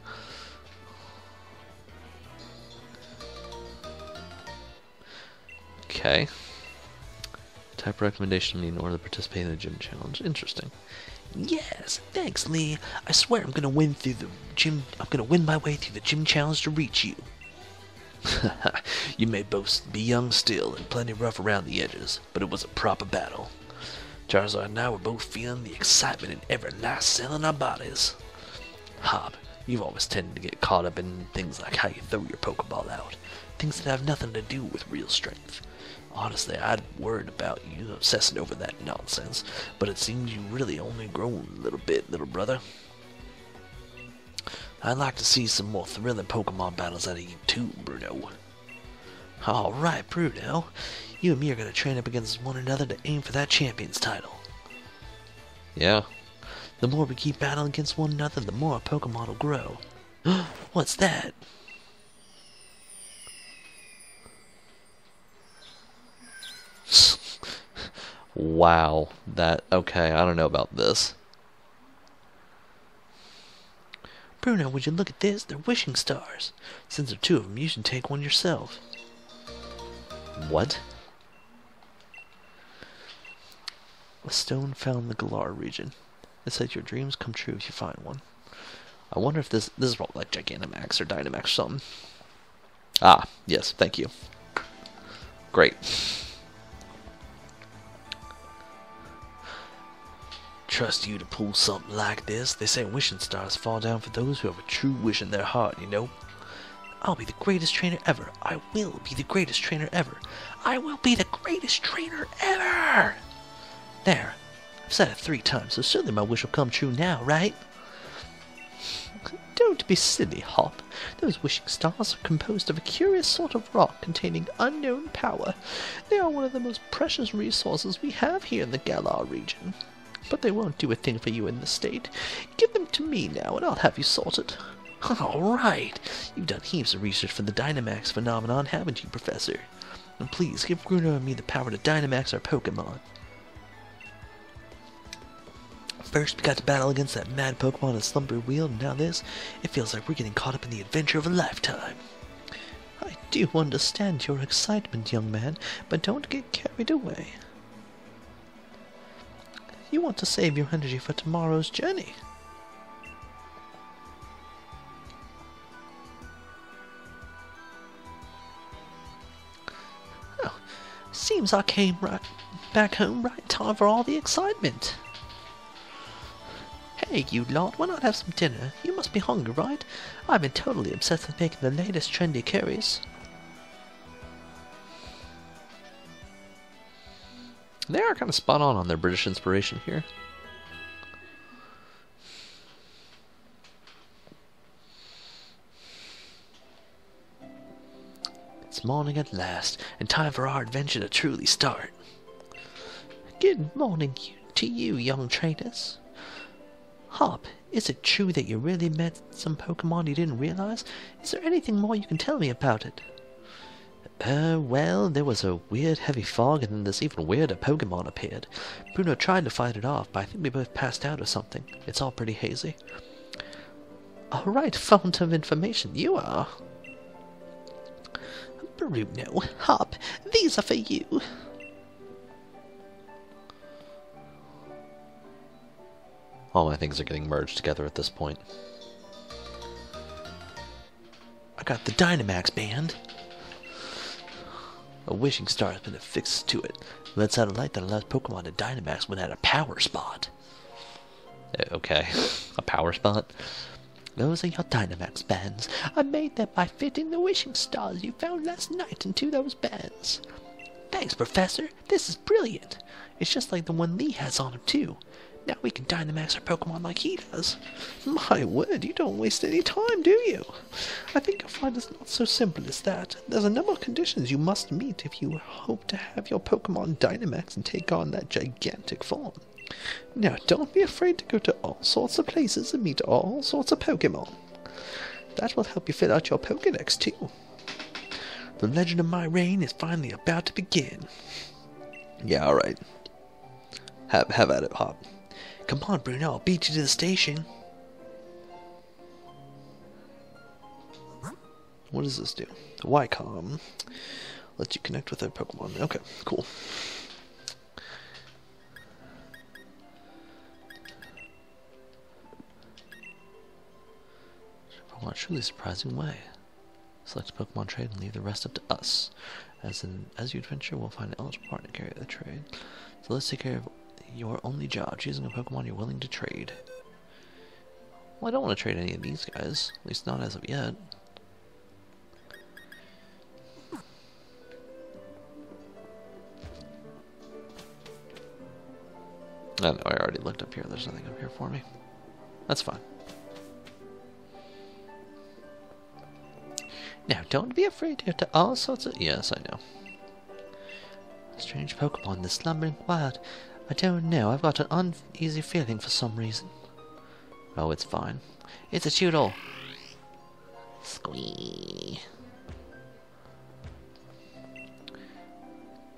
Type recommendation in order to participate in the gym challenge. Interesting. Yes, thanks, Lee. I swear I'm gonna win through the gym. I'm gonna win my way through the gym challenge to reach you. [LAUGHS] you may both be young still and plenty rough around the edges, but it was a proper battle. Charizard and I were both feeling the excitement in every last cell in our bodies. Hop, you've always tended to get caught up in things like how you throw your Pokeball out, things that have nothing to do with real strength. Honestly, I'd worried about you obsessing over that nonsense, but it seems you really only grown a little bit, little brother. I'd like to see some more thrilling Pokemon battles out of you too, Bruno. Alright, Bruno. You and me are going to train up against one another to aim for that champion's title. Yeah. The more we keep battling against one another, the more our Pokemon will grow. [GASPS] What's that? Wow. That. Okay, I don't know about this. Bruno, would you look at this? They're wishing stars. Since there are two of them, you should take one yourself. What? A stone found in the Galar region. It says your dreams come true if you find one. I wonder if this this is probably like Gigantamax or Dynamax or something. Ah, yes, thank you. Great. Trust you to pull something like this. They say wishing stars fall down for those who have a true wish in their heart, you know? I'll be the greatest trainer ever. I will be the greatest trainer ever. I will be the greatest trainer ever! There. I've said it three times, so surely my wish will come true now, right? Don't be silly, Hop. Those wishing stars are composed of a curious sort of rock containing unknown power. They are one of the most precious resources we have here in the Galar region. But they won't do a thing for you in the state. Give them to me now, and I'll have you sorted. [LAUGHS] All right. You've done heaps of research for the Dynamax phenomenon, haven't you, Professor? And please give Bruno and me the power to Dynamax our Pokemon. First, we got to battle against that mad Pokemon in Slumbering Weald, and now this. It feels like we're getting caught up in the adventure of a lifetime. I do understand your excitement, young man, but don't get carried away. You want to save your energy for tomorrow's journey. Oh, seems I came right back home right in time for all the excitement. Hey, you lot, why not have some dinner? You must be hungry, right? I've been totally obsessed with making the latest trendy curries. They are kind of spot on on their British inspiration here. It's morning at last, and time for our adventure to truly start. Good morning to you, young trainers. Hop, is it true that you really met some Pokemon you didn't realize? Is there anything more you can tell me about it? Uh, well, there was a weird heavy fog, and then this even weirder Pokemon appeared. Bruno tried to fight it off, but I think we both passed out or something. It's all pretty hazy. Alright, fount of information, you are. Bruno, Hop, these are for you. All my things are getting merged together at this point. I got the Dynamax band. A wishing star has been affixed to it. Lets out a light that allows Pokemon to Dynamax when at a power spot. Uh, Okay, a power spot? Those are your Dynamax bands. I made them by fitting the wishing stars you found last night into those bands. Thanks, Professor. This is brilliant. It's just like the one Lee has on him, too. Now we can Dynamax our Pokemon like he does. My word, you don't waste any time, do you? I think you'll find it's not so simple as that. There's a number of conditions you must meet if you hope to have your Pokemon Dynamax and take on that gigantic form. Now, don't be afraid to go to all sorts of places and meet all sorts of Pokemon. That will help you fill out your Pokedex, too. The legend of my reign is finally about to begin. Yeah, alright. Have, have at it, Hop. Come on, Bruno, I'll beat you to the station. What does this do? The Y-Comm lets you connect with a Pokemon. Okay, cool. Pokemon truly surprising way. Select a Pokemon trade and leave the rest up to us. As in, as you adventure, we'll find an eligible partner to carry the trade. So let's take care of your only job, choosing a Pokemon you're willing to trade. Well, I don't want to trade any of these guys, at least not as of yet. I know, I already looked up here. There's nothing up here for me. That's fine. Now, don't be afraid to go to all sorts of. Yes, I know. Strange Pokemon the Slumbering Weald. I don't know. I've got an uneasy feeling for some reason. Oh, it's fine. It's a Toodle. Squee.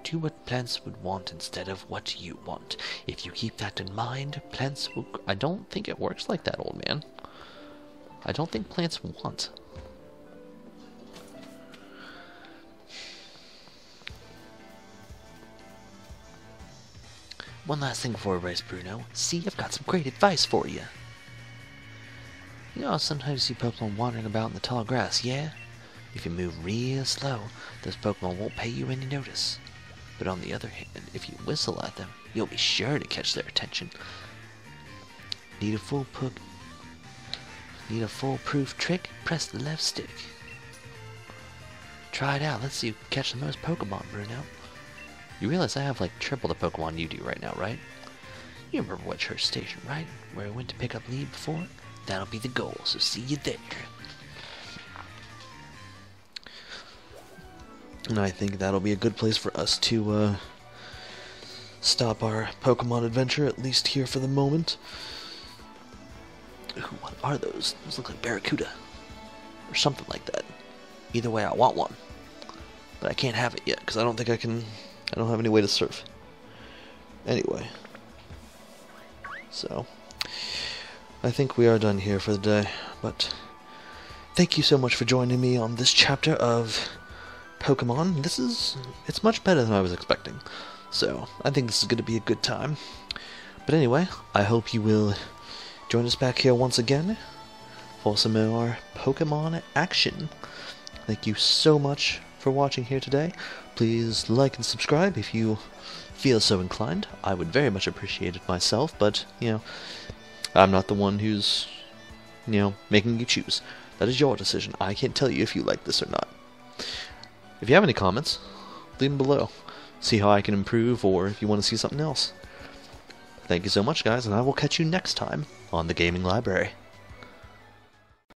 Do what plants would want instead of what you want. If you keep that in mind, plants will. I don't think it works like that, old man. I don't think plants want. One last thing before we race, Bruno. See, I've got some great advice for you. You know sometimes you see Pokemon wandering about in the tall grass, yeah? If you move real slow, those Pokemon won't pay you any notice. But on the other hand, if you whistle at them, you'll be sure to catch their attention. Need a full pook. Need a foolproof trick? Press the left stick. Try it out. Let's see who can catch the most Pokemon, Bruno. You realize I have like triple the Pokemon you do right now, right? You remember Wedgehurst Station, right? Where I went to pick up Lee before? That'll be the goal, so see you there. And I think that'll be a good place for us to uh, stop our Pokemon adventure, at least here for the moment. Ooh, what are those? Those look like Barracuda. Or something like that. Either way, I want one. But I can't have it yet, because I don't think I can... I don't have any way to surf. Anyway. So... I think we are done here for the day, but... Thank you so much for joining me on this chapter of Pokemon. This is... It's much better than I was expecting. So, I think this is going to be a good time. But anyway, I hope you will join us back here once again for some more Pokemon action. Thank you so much for watching here today. Please like and subscribe if you feel so inclined. I would very much appreciate it myself, but, you know, I'm not the one who's, you know, making you choose. That is your decision. I can't tell you if you like this or not. If you have any comments, leave them below. See how I can improve, or if you want to see something else. Thank you so much, guys, and I will catch you next time on the Gaming Library.